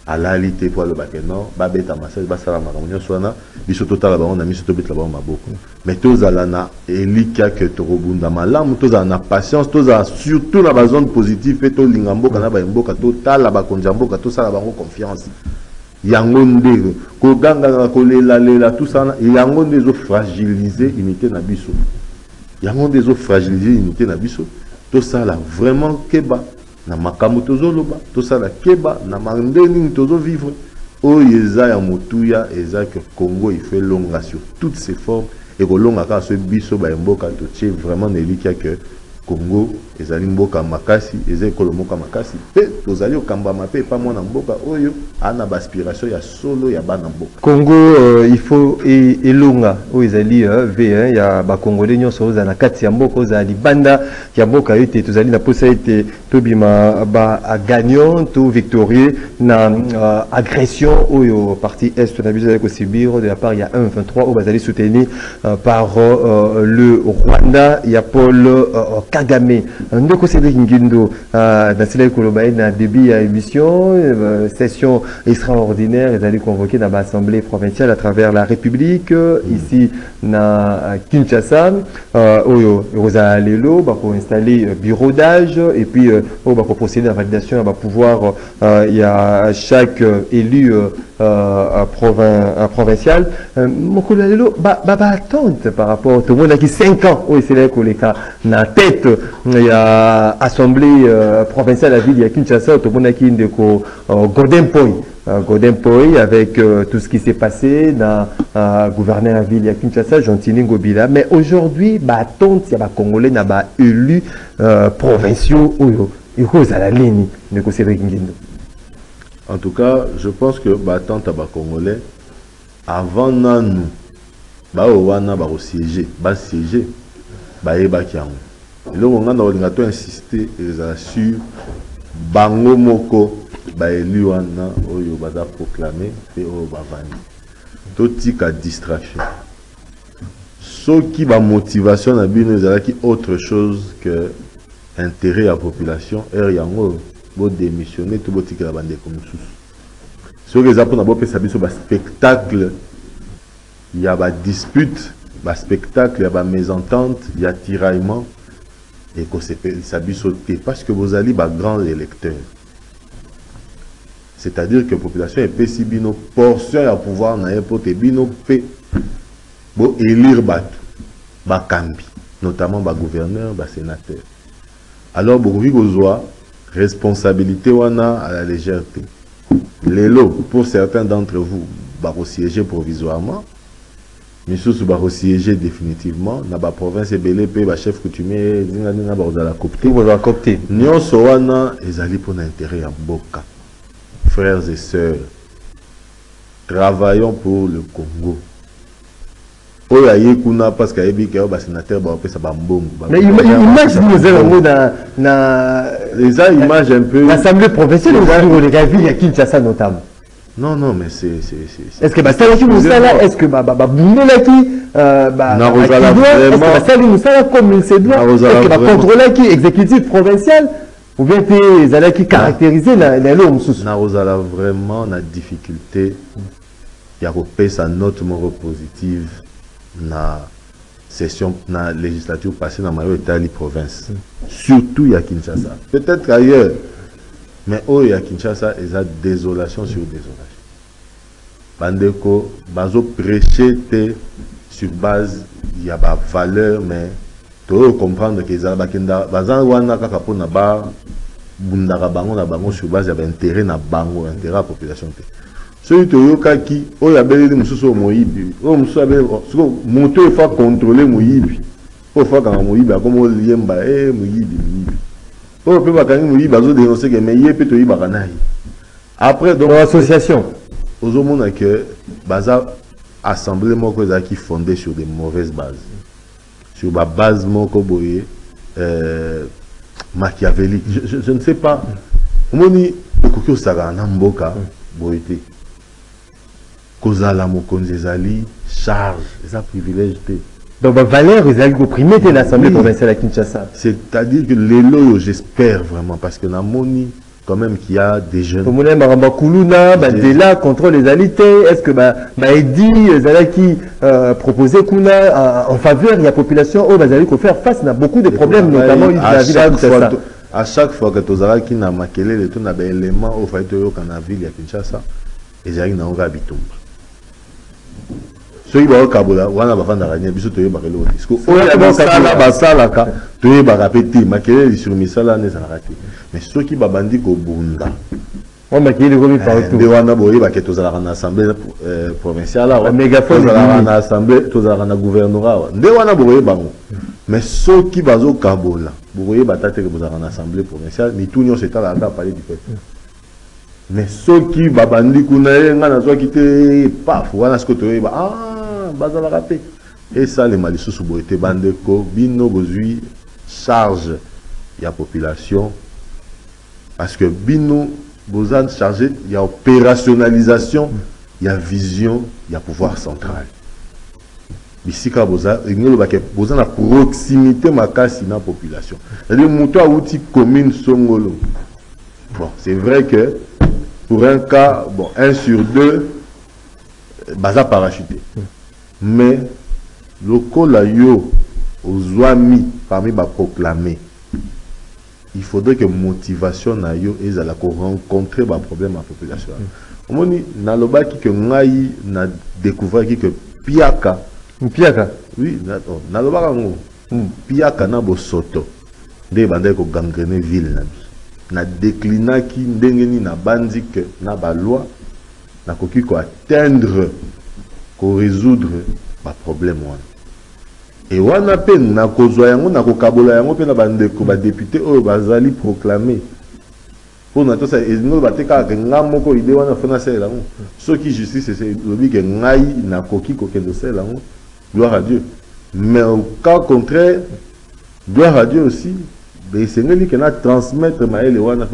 alali te mpo alobake non babeta masage basala makambo. Nyonso wana biso totala bango na miso tobetela bango maboko. Mais tozala na elikya ke tokobunda malamu tozala na patience tozala surtout na bazone positive mpe tolinga mboka na bamboka totala bakonzi ya mboka tosala bango confiance yango nde kogangana kolelalela tout wana yango nde ezofragilize unité na biso. Yango nde ezofragilize unité na biso. Tosala vraiment keba na makambo tozoloba. Tosala keba na mande nini tozovivre. Oyo eza ya motuya eza ke congo faut elonga sur toutes ses formes. Ekolonga kaka so biso bayemboka totie vraiment na elikya ke congo ezali mboka makasi eza oyo aa na baspiration ya solo ya bana mboka. Congo euh, il faut e- elonga. Oyo ezali euh, v hein, ya ozala libanda ya mboka ete tozali bagagnant to victorieux na euh, agression oyo partie est na de la part ya 1 23 oyo bazali soutenu euh, par le rwanda ya paul kagame ndeko cédrik ngindo euh, nasilaki koloba début ya euh, session extraordinaire ezali convoqué na baassemblée provinciale à travers la république euh, ici na kinshasa oyo ekozala lelo bakoinstalle bureau d'âge et puis oyo bakoprocéder na validation ya bapouvoir ya chaque élu provin, provincial. Mokolo ya lelo babattente ba, par rapport tomonaki 5 ans oyo eselaki koleka na tête. Euh, ya assemblée euh, provinciale ya ville ya kinshasa tomonaki ndeko euh, godin poi euh, Godin Poi avec euh, tout ce qui s'est passé dans euh, gouverneur à ville à Kinshasa, Gentini Ngobila. Mais aujourd'hui, bah, tant il y a des Congolais, n'a pas élus euh, provinciaux, oyo, ils à la ligne de Cédric Nguindo. En tout cas, je pense que battante à Congolais, avant nanu, bao wana ba siéger, ba siéger, ba yebaki yango. Eloko nga na kolinga to insiste ezala sur bango moko baeli wana oyo baza proclame mpe oyo bavandi totika distraction. Soki bamotivation na bino ezalaki autre chose que intérêt ya population ere yango bodémissionne to botikela bandeko mosusu. Soki eza mpona bopesa biso baspectacle ya badispute baspectacle ya bamésentente ya tiraillement ekosepelisa biso te parce que bozali bagrand électeur c'est-à-dire que population epesi bino portion ya pouvoir na ye mpo te bino mpe boélire bato bakambi notamment bagouverneur basénateur alors bokoki kozwa responsabilité wana à la légèreté. Lelo pour certains d'entre vous bakosiéger provisoirement misusu bakosiéger définitivement na baprovince ebele mpe bachef coutumier zinganinga bakozala copte nyonso wana ezali mpona intérêt ya mboka. Frères et sœurs travaillons pour le congo. Oyo aye kuna parce que ayebi ke basénateur baopesa bambongo eza image un peu l'assemblée provinciale oleka ville ya kinshasa notamment non non mais c'est est ce que basalaki mosala est ce que babundelaki basali mosala comme il se doit bacontrôlaki exécutif provincial ou bien mpe ezalaki caractérisé na eloko mosusu? Nakozala vraiment na difficulté ya kopesa note moko positive na session na législature passée na mayo etali province. Surtout ya kinshasa. Peut-être ailleurs mais oyo ya kinshasa eza désolation sur désolation bandeko bazoprêche te sur base ya bavaleur mais toyo comprendre ke ezala bakenda baza wana kaka mpona babundaka bango na bango sur base ya baintérêt na bango intérêt ya population te. Soki toyokaki oyo abeleli mosusu oyo moyibi oyo mosusu abeleli siko moto efa contrôle moyibi oyo fakanga moyibi akoma oyemba e moyibi moyibi. Oyo mpe bakangi moyibi azodénonce ke mais ye mpe toyibaka na ye. Après donc association ozomona ke baza assemblée moko ezalaki fondée sur des mauvaises bases. Sur babase moko boye euh, machiavélique je, je, je ne sais pas. Omoni okoki osakana na mboka boye te. Kozala mokonzi ezali charge eza privilège te. Donc bavaleur ezalaki koprime te na assemblée provinciale ya kinshasa. C'est-à-dire que lelo oyo j'espère vraiment parce que namoni quand même qu'il y a des jeunes. Tomoni makambo ya kuluna banzela contrôle ezali te est ce que baedi ezalaki proposé kuna en faveur ya population? Oyo bazali kofaire face na beaucoup de problèmes notamment à chaque fois à chaque fois que tozalaki na makelele to na baélément oyo fai toyoka na ville ya kinshasa. Ezalaki nango kaka bitumba soki baokabola wana bafandaka nie biso toyebaka eloko te. Siko oyo basala basalaka toyebaka mpe te. Makelele sur misala wana ezalaka te. Mais soki babandi kobunda nde wana boyebake tozalaka na assemblée provinciale awa. Tozalaka na assemblée tozalaka na gouvernorat awa. Nde wana bokoyebango mais soki bazokabola bokoyeba ta teke bozalaka na assemblée provinciale mitu nyonso etalaka kaka palais du peuple mais soki babandi kuna ye ngai nazwaki te paf wana siko toyeba ah bazalaka te esalema lisusu boye te bandeko bino charge ya population. Parce que bino boza chargé ya opérationnalisation ya vision ya pouvoir central. Bisika boza elingi olobake boza na proximité makasi population. C'est-à-dire moto awuti commune songolo. Bon c'est vrai que pour un cas bon un sur deux baza parachuté mais lokola yo ozwami parmi baproclamé il faudrait que motivation na yo ezala korencontre baproblème ya population. Omoni nalobaki ke ngai na découvraki ke piaka. Piaka. Oui nalobaka yango. Piaka na bosoto nde ebandaki kogangrene ville na biso. Na déclinaki ndenge nini nabandi ke na baloi nakoki koatteindre korésoudre baproblème wana. E wana mpe nakozwa yango nakokabola yango mpe na bandeko badepute oyo bazali proclame mpona tosa elingi bate kaka nga moko ide wana fo nasalela yango. Soki justice elobi ke ngai nakoki kokende osalela gloire à dieu. Mais au cas contraire gloire à dieu aussi esengeli ke na transmettre wana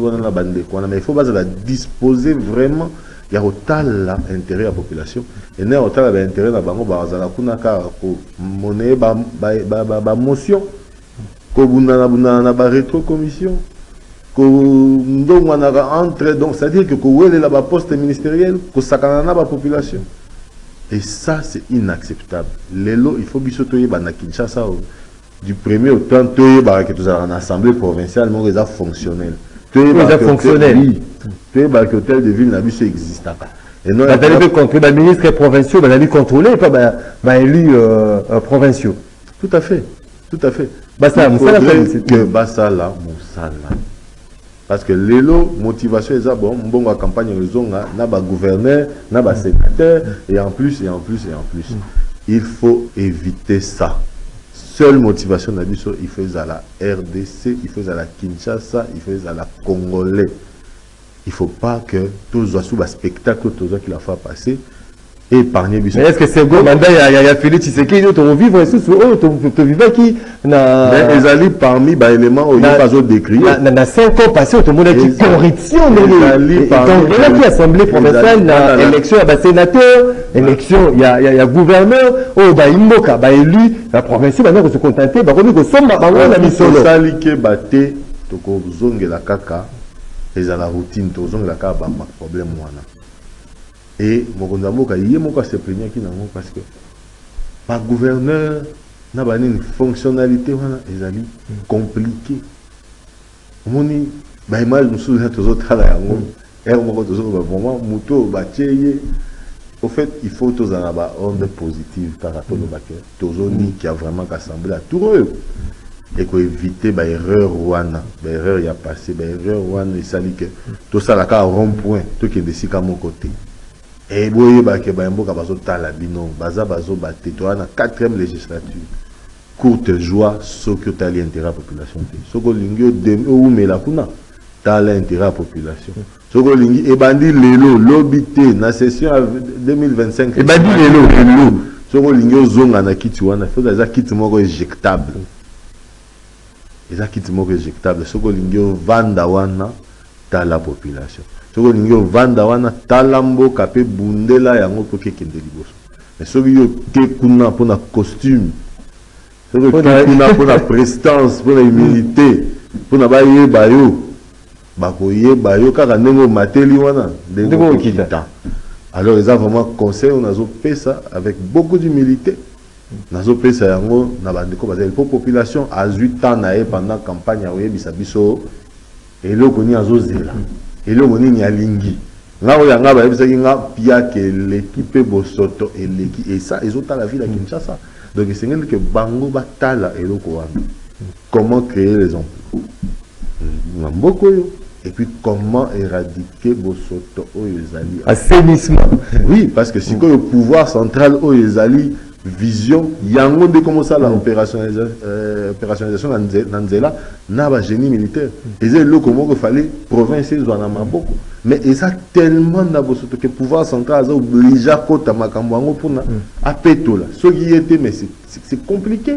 mais il faut bazala disposer vraiment ya kotala intérêt ya population. Ene ya kotala baintérêt na bango bazala kuna kaka na barétro commission. Kondongwanaka entre donc c'est à dire que kowelela baposte ministériel kosakana na bapopulation et ça c'est inacceptable. Il faut biso toyeba na kinshasa du premier au temps toyebaka tozalaka na assemblée provinciale moko eza fonctionnel toyeba toyebaka ke hôtel de ville na biso existaka bazali mpe contre baministre provinciaux bazali contrôlé mpe baélu provinciaux tout à fait. Tout à fait. Basala mosala que basala mosala parce que lelo motivation eza bon mbongo ya campagne ezonga na bagouverneur na basénateur et en plus et en plus et en plus. Il faut éviter ça seule motivation na biso faut ezala rdc il faut ezala kinshasa il faut ezala congolais. Il faut pas que tozwa su baspectacle tozwaki la fois passé épargner biso est ce que c'est go mandat ya ya félix tshisekedi tovivre lisusu oyo tovivaki na ezali parmi baélément oyo bazodécrit na cinq ans passé oyo tomonaki corruption ndengelaki assemblée provinciale na élection ya basénateur élection ya gouverneur oyo bayimboka baélu ya provinciaux banda kosecontente bakomi kosomba bango na misolo osali ke bate tokozongela kaka ezala routine tozongela kaka baproblème wana e mokonzi ya mboka ye moko aseplaignaki nango parce que bagouverneur na banini fonctionnalité wana ezali compliqué. Omoni baimage mosusu na tozotala yango ere moko tozoloba vraiment moto oyo batie ye au fait il faut tozala na baonde positive kaka toloba ke tozonikia vraiment kassemble ya tour oyo ekoevite baerreur wana baerreur ya passé baerreur wana esali ke tosala kaka rond point tokende esika moko te boyebake bamboka bazotala bino. Baza bazoba te toza na 4e législature. Courte joie soki otali intérêt ya population te. Soki olingi oumela kuna tala intérêt ya population. Soki olingi ebandi lelo lobi te na session ya 2025 ebandi lelo. lelo. Soki olingi ozonga na kiti wana foza eza kiti moko éjectable. Eza kiti moko éjectable. Soki olingi ovanda wana tala population soki olingi ovanda wana tala mboka mpe bundela yango mpo kekende liboso. Mais soki yo te kuna mpona costume soki oke kuna mpona [LAUGHS] prestance mpona humilité mpona bayeba yo bakoyeba yo kaka ndenge omateli wana ndenge okokita alors eza vraiment conseil oyo nazopesa avec beaucoup d'humilité. Nazopesa yango na bandeko bazali mpo population azwi temps na ye pendant campagne akoyebisa biso eloko nini azozela eloko nini alingi. Nga oyo yanga bayebisaki nga piake eleki mpe bosoto eleki. Esa ezotala ville ya kinshasa. Donc esengeli ke bango batala eloko wana comment créer les emplois? Na mboka oyo et puis comment éradiquer bosoto oyo ezali assainissement. Oui parce que sikoyo pouvoir central oyo ezali vision yango nde komosala opérationnalisation na nzela na bagénie militaire. Eza eloko moko efale province ezwa na maboko. Mais eza tellement na bosoto ke pouvoir central aza oblige akota makambo yango mpona apetola soki ye te mais c'est compliqué.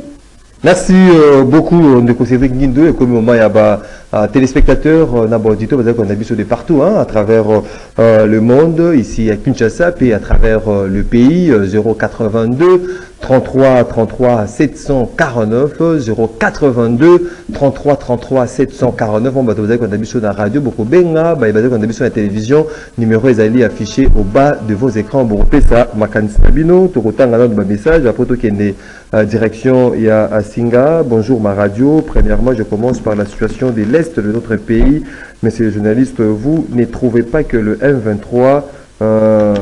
Merci euh, beaucoup Ndeko Cédric Guindo et comme moment il y a bah, euh, téléspectateurs euh, Nabordito parce qu'on a vu de partout hein, à travers euh, le monde. Ici à Kinshasa et à travers euh, le pays 082 33 33 749 082 33 33 749 on va vous dire qu'on a sur la radio beaucoup. Benga bah il va a sur la télévision. Numéro est affiché au bas de vos écrans. Bon ça makanisi bino tokotanga na message. Après to kende direction il a Singa bonjour ma radio. Premièrement je commence par la situation de l'est de notre pays messieurs les journalistes vous ne trouvez pas que le M23 euh,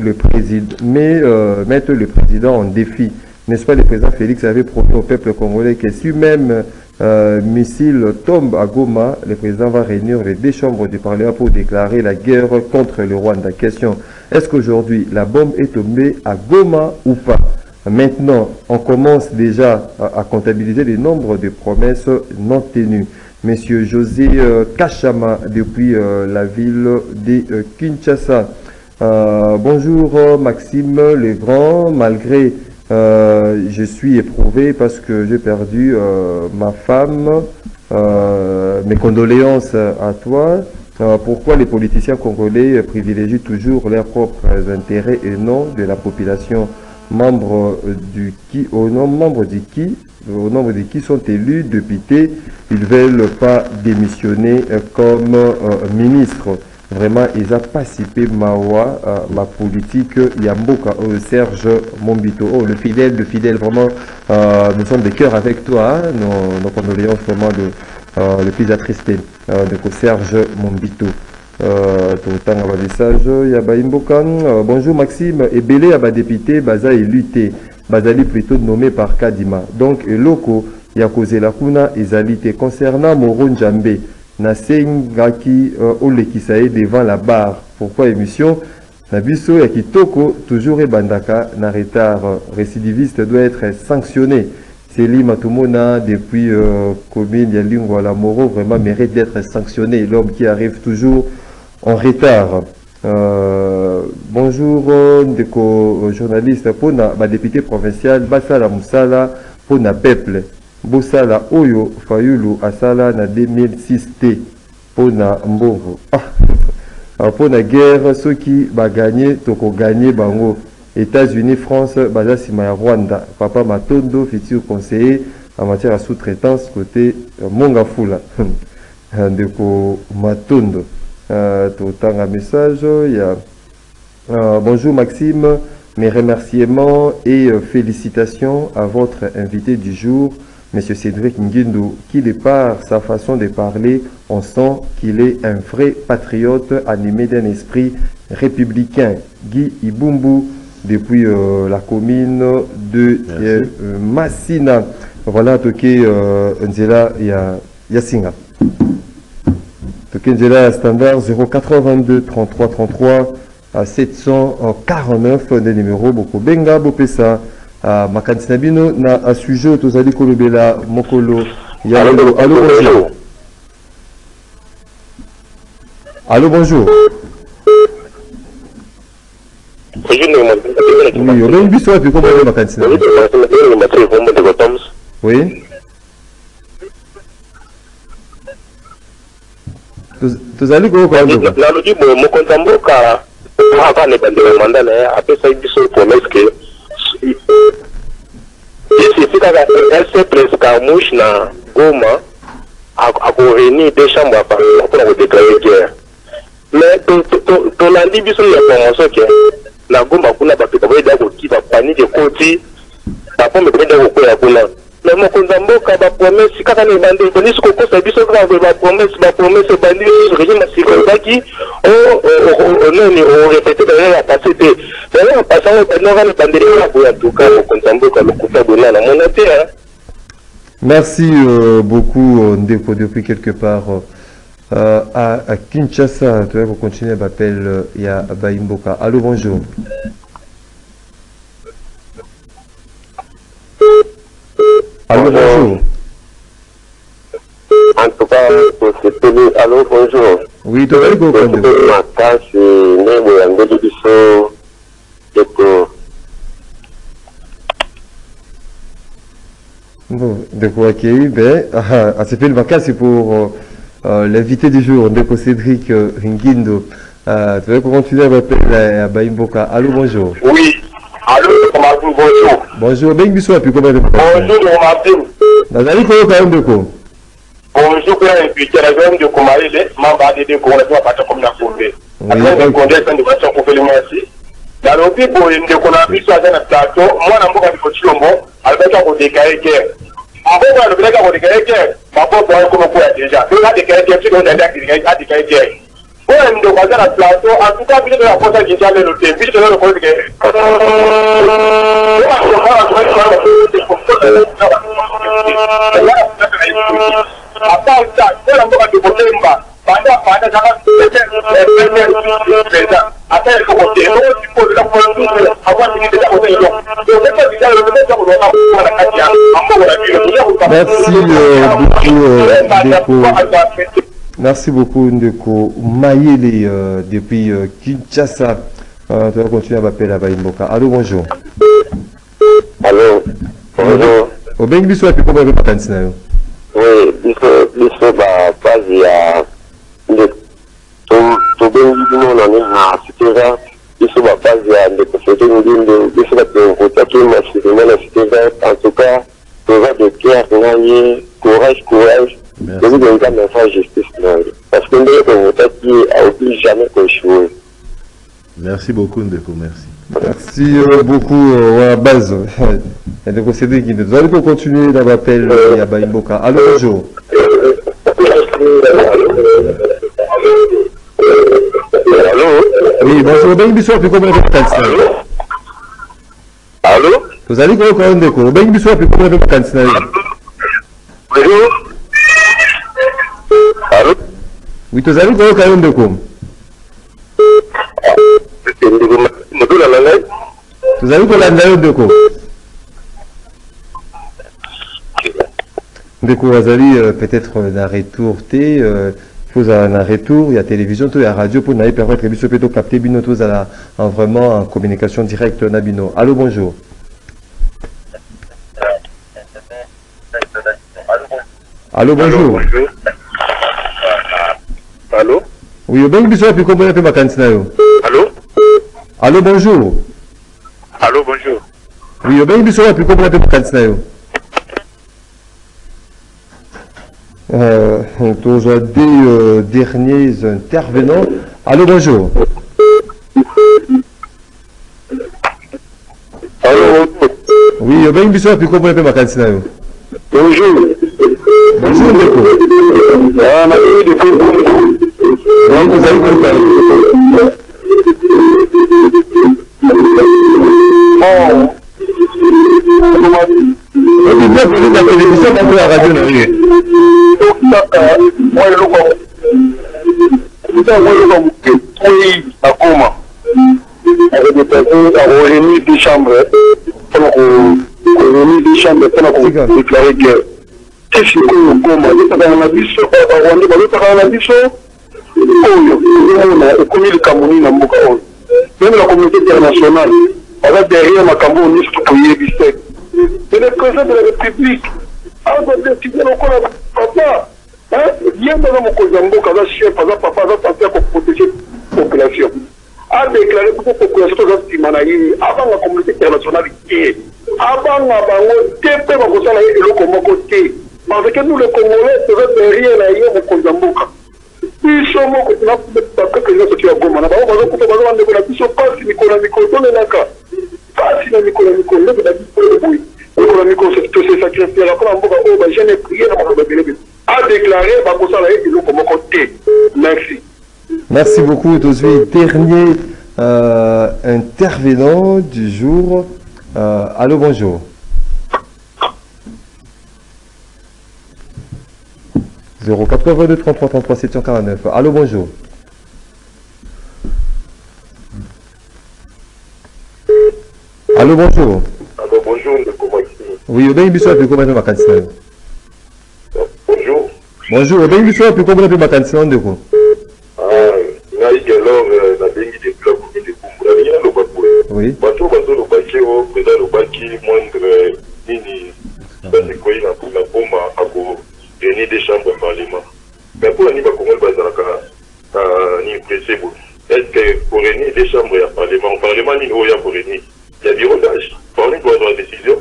le président, mais euh, le président en défi. N'est-ce pas, le président Félix avait promis au peuple congolais que si même euh, missile tombe à Goma, le président va réunir les deux chambres du Parlement pour déclarer la guerre contre le Rwanda. Question, est-ce qu'aujourd'hui la bombe est tombée à Goma ou pas? Maintenant, on commence déjà à, à, comptabiliser le nombre de promesses non tenues. Monsieur José Kachama, depuis la ville de Kinshasa. Euh, bonjour Maxime Legrand, malgré euh, je suis éprouvé parce que j'ai perdu euh, ma femme, mes condoléances à toi. pourquoi les politiciens congolais privilégient toujours leurs propres intérêts et non de la population Membres du qui, au nom, membres du qui, au nombre de qui sont élus députés, ils ne veulent pas démissionner comme ministre. Vraiment ils ont participé mawa euh, ma politique. Yamboka euh, Serge Mombito oh, le fidèle le fidèle vraiment euh, nous sommes de cœur avec toi hein, nos, condoléances vraiment le plus attristé de Serge Mombito Euh, totanga message ya baimboka Euh, bonjour maxime. Ebele ya badepute baza élu te bazali plutôt nommé par kadima. Donc eloko ya kozela kuna ezali concernant moro njambe. Nasengaki euh, olekisa devant la barre. Pourquoi émission? Na biso ya kitoko toujours ebandaka na retard récidiviste doit être sanctionné. Céline Matumona depuis euh, commune ya Lingwala Moro vraiment mérite d'être sanctionné. L'homme qui arrive toujours en retard. Euh, bonjour euh, ndeko euh, journaliste mpona badepute provincial basala mosala mpona peuple. Bosala oyo fayulu asala na 2006 te mpona mbongo ah. Ah, mpona guerre soki baganye tokoganye bango. États-unis france baza nsima ya rwanda. Papa matondo futur conseiller en matière ya sous-traitance côté euh, monga fula [LAUGHS] ndeko matondo. Euh, totanga message ya Euh, bonjour Maxime, mes remerciements et euh, félicitations à votre invité du jour, Monsieur Cédric Nguindou, qui de par sa façon de parler, on sent qu'il est un vrai patriote animé d'un esprit républicain. Guy Ibumbu, depuis euh, la commune de euh, euh, Massina. Voilà, toqué euh, Nzela ya Yasinga. Toqué Nzela standard 082 33 33 à 749 des numéros boko benga bopesa makanisi na bino na sujet tozali kolobela mokolo ya lelo allo bonjour. allo bonjour. Oui obengi biso wapi komona makanisi na oui tozali koyoka nalobi boye mokonzi ya mboka aka na ebandelo manda na ye apesaki biso promese ke esi kaka ese presque amouche na goma ak- akoréunir deux chambres ya parlement mpona kodeklare guerre. Mais to- to- to- tolandi biso na information ke na goma kuna bato bakoyeda koki bapanike ekoti bapombe bakoyeda kokwea kuna mais mokonzi ya mboka bapromese kaka na ebandi ebandisi kokosa biso kaka bapromese bapromese ebandi régime asika ezaki nani orépété d'ailleurs ya passé te d'ailleurs ya passé yango ebandi wana ebandeli ya boya cas mokonzi ya mboka lokuta bona na mona te. Merci euh, beaucoup, euh, Ndeko, depuis quelque part euh, à, à Kinshasa. Tu vas continuer, m'appelle euh, ya Baimboka. Allô, bonjour. Allô, bonjour. en tout cas tosepeli alo bonjour Oui, tu vas aller tosepeli comprendre. makasi nde boyangeli biso eko Bon, Ndeko accueilli, ben, ah, [LAUGHS] ah, c'est fait le vacances pour euh, euh, l'invité du jour, Ndeko Cédric euh, Ringindo. Euh, tu vas continuer, m'appelle à Baimboka. Allô, bonjour. oui alo martin bonjour Bonjour, ben, biso, puis comment bonjour martin Nazali koyoka yo ndeko. bonjour kuna invité na zone de komaile mamba adede kongo na bata comme na kombe Oui, azali ok. konde sande bata kofeli mwasi nalobi boye ndeko na biso aza na plateau mwana mboka biko chilombo alobaki akodekaye guerre mboka alobelaki akodekaye guerre mabobo ayo koma koya déjà so adekaye guerre siko ondandi adekaye guerre oyo ndeko aza na plato antuka bino toya kosa jinja lelo te bino toya lokolotike apanta ola mboka tokotemba banda apanda zaka peza ata ekokote Merci beaucoup, beaucoup. Merci beaucoup, Ndeko Mayele, euh, depuis euh, Kinshasa. Euh, tu vas continuer à m'appeler à Baimboka. Allô, bonjour. Allô, bonjour. Au biso wapi komona yo makanisi na yo. Oui, biso biso cité biso baphase ya ndeko fete ngindo biso bato kotaki masirima na cité verte en tout cas toza de pierre courage courage Merci. parce que jamais Merci beaucoup, Ndeko, merci. Merci euh, beaucoup, euh, à base. [LAUGHS] Ndeko Cédric. Vous allez pour continuer dans l'appel euh, à Baimboka. Allô, bonjour. oui bonjour wapi komona mpe makanisi na yo Allô? Allô tozali koyoka yo ndeko? Wapi komona mpe makanisi na yo Bonjour Allô oui tozali koyoka yo ndeko modula na ngai tozali kolanda yo ndeko ndeko azali euh, peut-être euh, na retour te euh, tozala na retour ya télévision to ya radio mpo na ye permettre biso mpe tocapte bino tozala en vraiment en communication directe na bino. Allo bonjour. Allo bonjour. Allô oui obengi biso wapi kombona mpe makanisi na yo? Allô? Allo bonjour. Allô, bonjour. oui biso wapi kombona mpe makanisi na yo? Euh, [LAUGHS] tozwa deux euh, derniers intervenants. Allo bonjour. Allô, oui biso wapi kombona mpe makanisi na yo? Bonjour. bonjour ndeko Ah, ma fille yango ezali kozala televizio moko ya radio na ye mwa eloko mwa eloko moke toyi akoma akoreni de chambre. Mpona koreni de chambre mpona kodeklare guerre tesi oyo koma etakala na biso barwande bazotakala na biso Oyo, ezomona ekomi likambo nini na mboka oyo. Même la communauté internationale, baza derrière makambo oyo nyonso tokoyebi te. C'est le président de la République. aza décide lokola papa ye nde aza mokonzi ya mboka aza chef aza papa aza tante ya koprotege population adeklare kuko population toza nsima na ye abanga communauté internationale te abanga bango te mpe bakosala ye eloko moko te parce que nous le congolais Merci beaucoup. Tozui, dernier euh, intervenant du jour. Euh, allô, bonjour. « 082 33 33 749. Allô, bonjour. Allô, bonjour. alors bonjour maxi Oui, obengi biso wapi komona makanisi na yo bonjour bonjour obengi biso wapi komona mpe makanisi na yo ndeko ngai gelor nabengi depuis la commune de kumbu nalingi naloba boye oui bato bazolobaki o mpenza alobaki moindre nini bandeko ye na boma akoréunir des chambres ya parlement mais mpona bakongoli bazalaka nini presse boye est ce que koréunir des chambres ya parlement parlement nini oyo ya koréunir ya birondage parmi kozwa décision?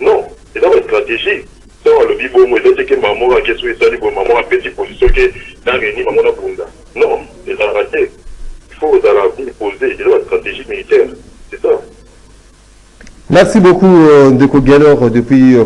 Non. Eza bastratégie ntango alobi bomo eza teke mamo ake so esali boye mamo apesi position ke na réunir bango na bunda non. Ezalaka te il faut ozala imposé eza bastratégie militaire. C'est ça. Merci beaucoup, euh, Ndeko Galor, depuis euh.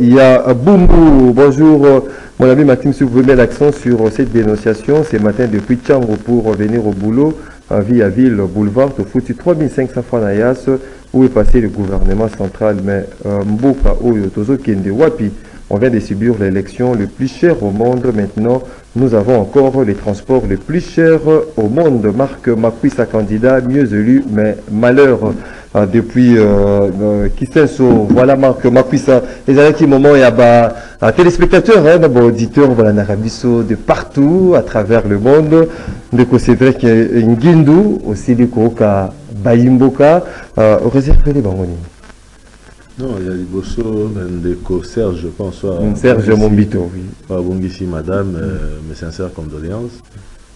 Il y a Bumbu. Bonjour, euh, mon ami Maxime, si vous pouvez mettre l'accent sur euh, cette dénonciation ce matin depuis Tchango pour venir au boulot en vie à ville, boulevard, au foutu 3500 francs Nayas, où est passé le gouvernement central. Mais euh, Mboka, Oyo, Tozo, Kende, Wapi, on vient de subir l'élection le plus cher au monde. Maintenant, nous avons encore les transports les plus chers au monde. Marc Makwissa, candidat, mieux élu, mais malheur. euh, depuis euh, euh, voilà Marc Makwissa, les années qui moment il y a bah, un hein, d'abord auditeur, voilà Narabiso de partout à travers le monde. Aussi Koka Bayimboka, euh, les. Non, il y a liboso ndeko Serge, je pense. soit- Serge Mombito, oui. babongisi madame euh, mes sincères condoléances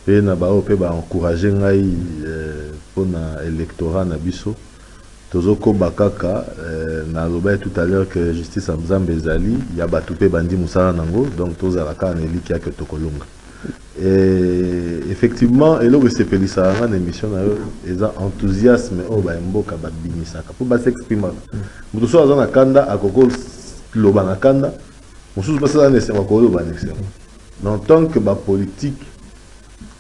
mpe na bao mpe baencourage ngai euh, mpona électorat na biso tozokoba kaka euh, nalobai tout à l'heure que justice ya nzambe ezali ya bato mpe bandi mosala nango donc tozala kaka na eliki yake tokolonga Et effectivement eloko esepelisaka nga na émission na yo eza enthousiasme oyo bamboka babimisaka mpo basexprimaka moto so aza na kanda akokoloba na kanda mosusu mpe aza na esengo akoloba na esengo en tant que bapolitique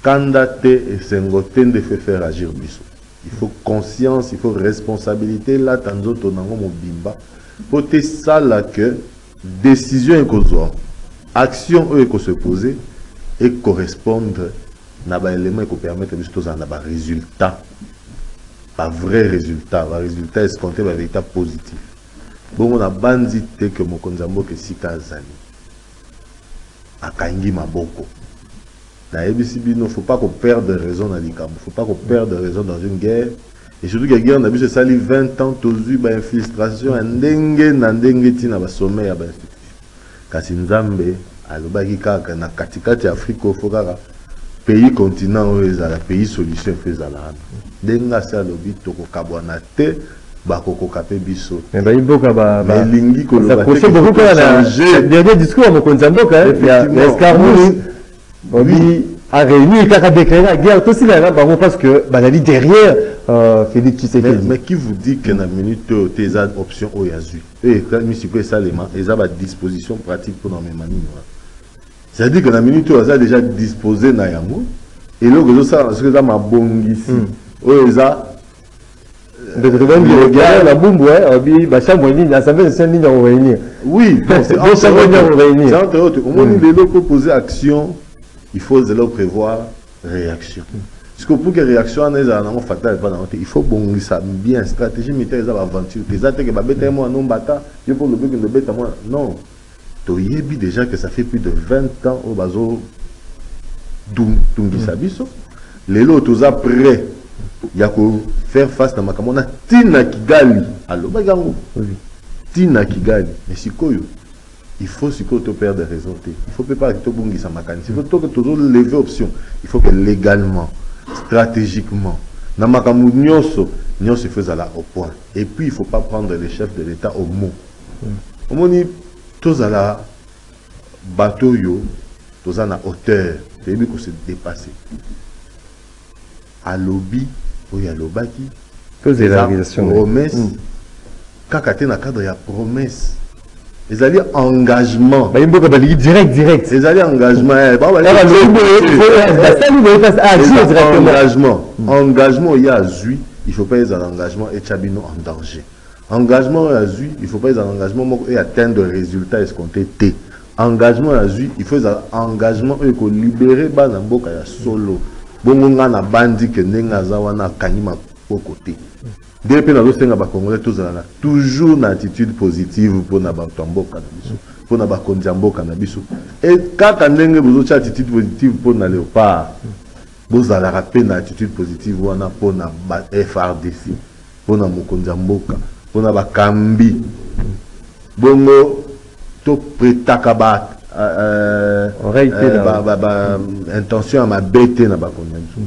kanda te esengo te nde fe faire agir biso. Il faut conscience il faut responsabilité lata nzoto nango mobimba mpo te sala ke décision ekozwa action oyo ekose pose ecorrespondre na baélément ekopermettre biso tozala na barésultat bavrai résultat barésultat escompté bavéritable positif bongo nabandi te ke mokonzi ya mboka esika azali akangi maboko. Nayebisi bino faut pas koperdre raison na likambo. Faut pas koperdre raison dans une guerre. Et surtout ke guerre na biso esali 20 ans tozwi bainfiltration ya ndenge na ndenge ntina basommet ya bainstitution kasi nzambe alobaki kaka na katikati ya afrika ofo kaka pays continent oyo ezala pays solution efo ezala wana ndenge asi alobi tokokabwana te bakokoka mpe biso Mais bah, Iboka, bah, bah, Mais Lingi Koloba, ça accrochait qu'il faut beaucoup quand même à changer. le dernier discours à Mokonzi Mboka, hein. Il y a Effectivement. Escarmouche. Obi a réuni et a déclaré la guerre. Tout cela, bah, parce que, vie derrière, euh, Félix Tshisekedi. mais qui vous dit que na minute oyo te eza option oyo azwi oyo sikoyo esalema eza badisposition pratique mpona omema nini wana c'est-à-dire que na minute aza déjà disposé na yango eloko ezosala na soki eza mabongisi. Oyo eza la boum, ouais, Obi, chambre en ligne, l'Assemblée nationale ligne à réunir. oui [LAUGHS] entre autres- omoni lelo po poser action il faut zelo prévoir réaction. Parce que pour que réaction wana ezala nango fatale epa nango te il faut bongisa bien. Stratégie militaire eza baaventure te eza te ke babeta ye mwana nombata yo mpo lobi kende obeta mwana non toyebi déjà que ça fait plus de 20 ans oyo bazo tung- tungisa biso lelo toza prêt ya kofaire face na makambo. Wana ntina kigali. Alobaki yango ntina kigali. Mais sikoyo il faut sikoyo toperdre raison te. Il faut mpe mpaka tobongisa makanisi il faut toke tozolever option il faut que légalement stratégiquement na makambo nyonso nyonso il faut ezala au point. Et puis il faut pas prendre le chef de l'état au mot. Omoni tozala bato oyo toza na hauteur. Toyebi kose dépasser alobi oyo alobaki. Promesse. Kaka te na cadre ya promesse. Ezali engagement. Imboka, bah, ligne direct, direct. ezali engagement eh, lui, il faut agir Eza directement. engagement. Engagement oyo azwi il faut pas ezala engagement etya bino en danger engagement oyo azwi il faut pas ezala engagement oyo atteindre résultat escompté te engagement oyo azwi il faut ezala engagement oyo kolibere bana mboka ya solo. Bongo nga na bandi ke ndenge aza wana akangi maboko te nde mpe nazosenga bacongolais tozala na toujours na attitude positive mboka na biso mpona bakonzi ya mboka na biso. E kaka ndenge bozotya attitude positive mpona léopard bozalaka mpe na attitude positive mpona ba frdc mokonzi ya mboka mpona bakambi. Bongo topretaka ba euh, euh, ya mabe te na bakonzi ya biso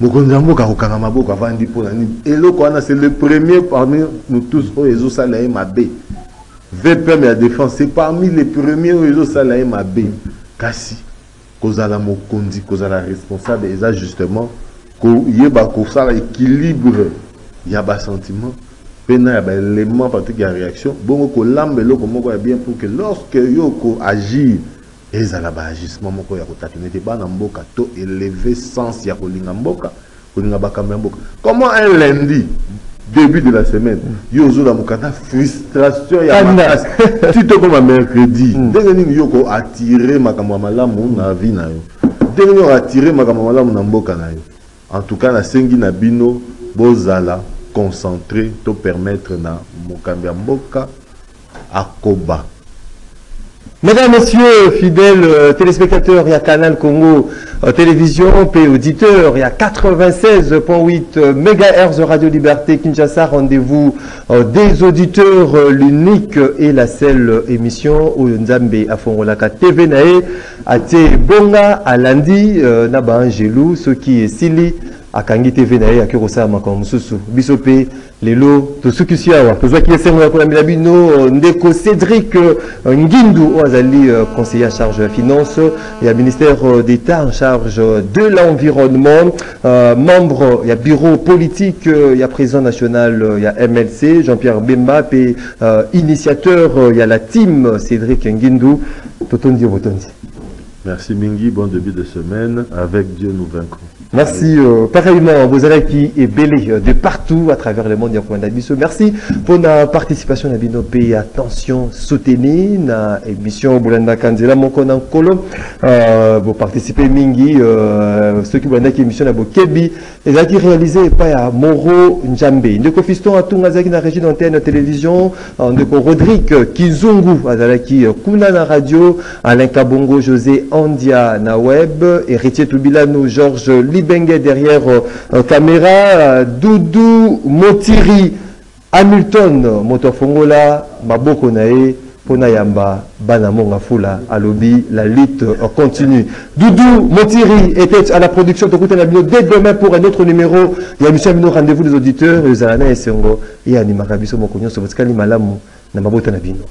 mokonzi ya mboka akokanga maboko avandi mpona nini. Eloko wana c'est le premier parmi nous tous oyo ezosala ye mabe. Vpm ya défense c'est parmi les premiers oyo ezosala ye mabe. Kasi kozala mokonzi kozala responsable eza justement koyeba kosala équilibre ya basentiment mpe na ya baélément pratique ya réaction. Bongo kolamba eloko moko ya bien pour que lorsque yo koagir ezala baagissement moko ya kotatone te bana mboka to élever sens ya kolinga mboka kolinga bakambo ya mboka. Comment un lundi début de la semaine yo ozolamuka na frustration ya makasi ti tokoma mercredi. Ndenge nini yo koattire makambo ya malamu na vie na yo. Ndenge nini oattire makambo ya malamu na mboka na yo. En tout cas nasengi na bino bozala concentré to permettre na mokambi ya mboka akoba Mesdames, Messieurs, fidèles euh, téléspectateurs, il y a Canal Congo euh, Télévision, P auditeurs, il y a 96.8 MHz Radio Liberté Kinshasa, rendez-vous euh, des auditeurs, euh, l'unique et la seule émission où Nzambe Afongolaka TV Nae, Ate Bonga, à lundi, euh, Naba Angelou, ce qui est Sili, akangi tv na ye akokosala makambo mosusu biso mpe lelo tosukisi awa tozwaki esengo ya kolambela bino ndeko euh, ngindu euh, conseiller en charge ya finance ya ministère euh, d'état en charge de l'environnement membre ya bureau politique ya président national ya mlc jean-pierre bemba mpe initiateur ya la team cédric ngindu totondi botondi Merci Mingi, bon début de semaine. Avec Dieu, nous vaincrons. Merci euh, pareillement vous avez qui est belé euh, de partout à travers le monde merci pour la participation à bino pays attention soutenir na émission Boulanda Kanzela moko na kolo euh, vous participez mingi euh, ceux qui Boulanda qui émission na bokebi et qui réalisé par ya Moro Njambe. Ndeko fiston atunga zaki na régie d'antenne télévision ndeko Rodrigue Kizungu azalaki kuna na radio Alain Kabongo José Andia na web héritier Tubilano Georges Libengue derrière euh, caméra, euh, Doudou Motiri, Hamilton, Motofongola, Maboko Nae, Pona Yamba, Banamonga Fula, Alobi, la lutte euh, continue. Doudou Motiri était à la production de Kouta Nabino dès demain pour un autre numéro. Il y a Michel Bino, rendez-vous des auditeurs, Zalana et Sengo, et Animakabiso Mokonyo, Sobotkali Malamu, Namabota Nabino.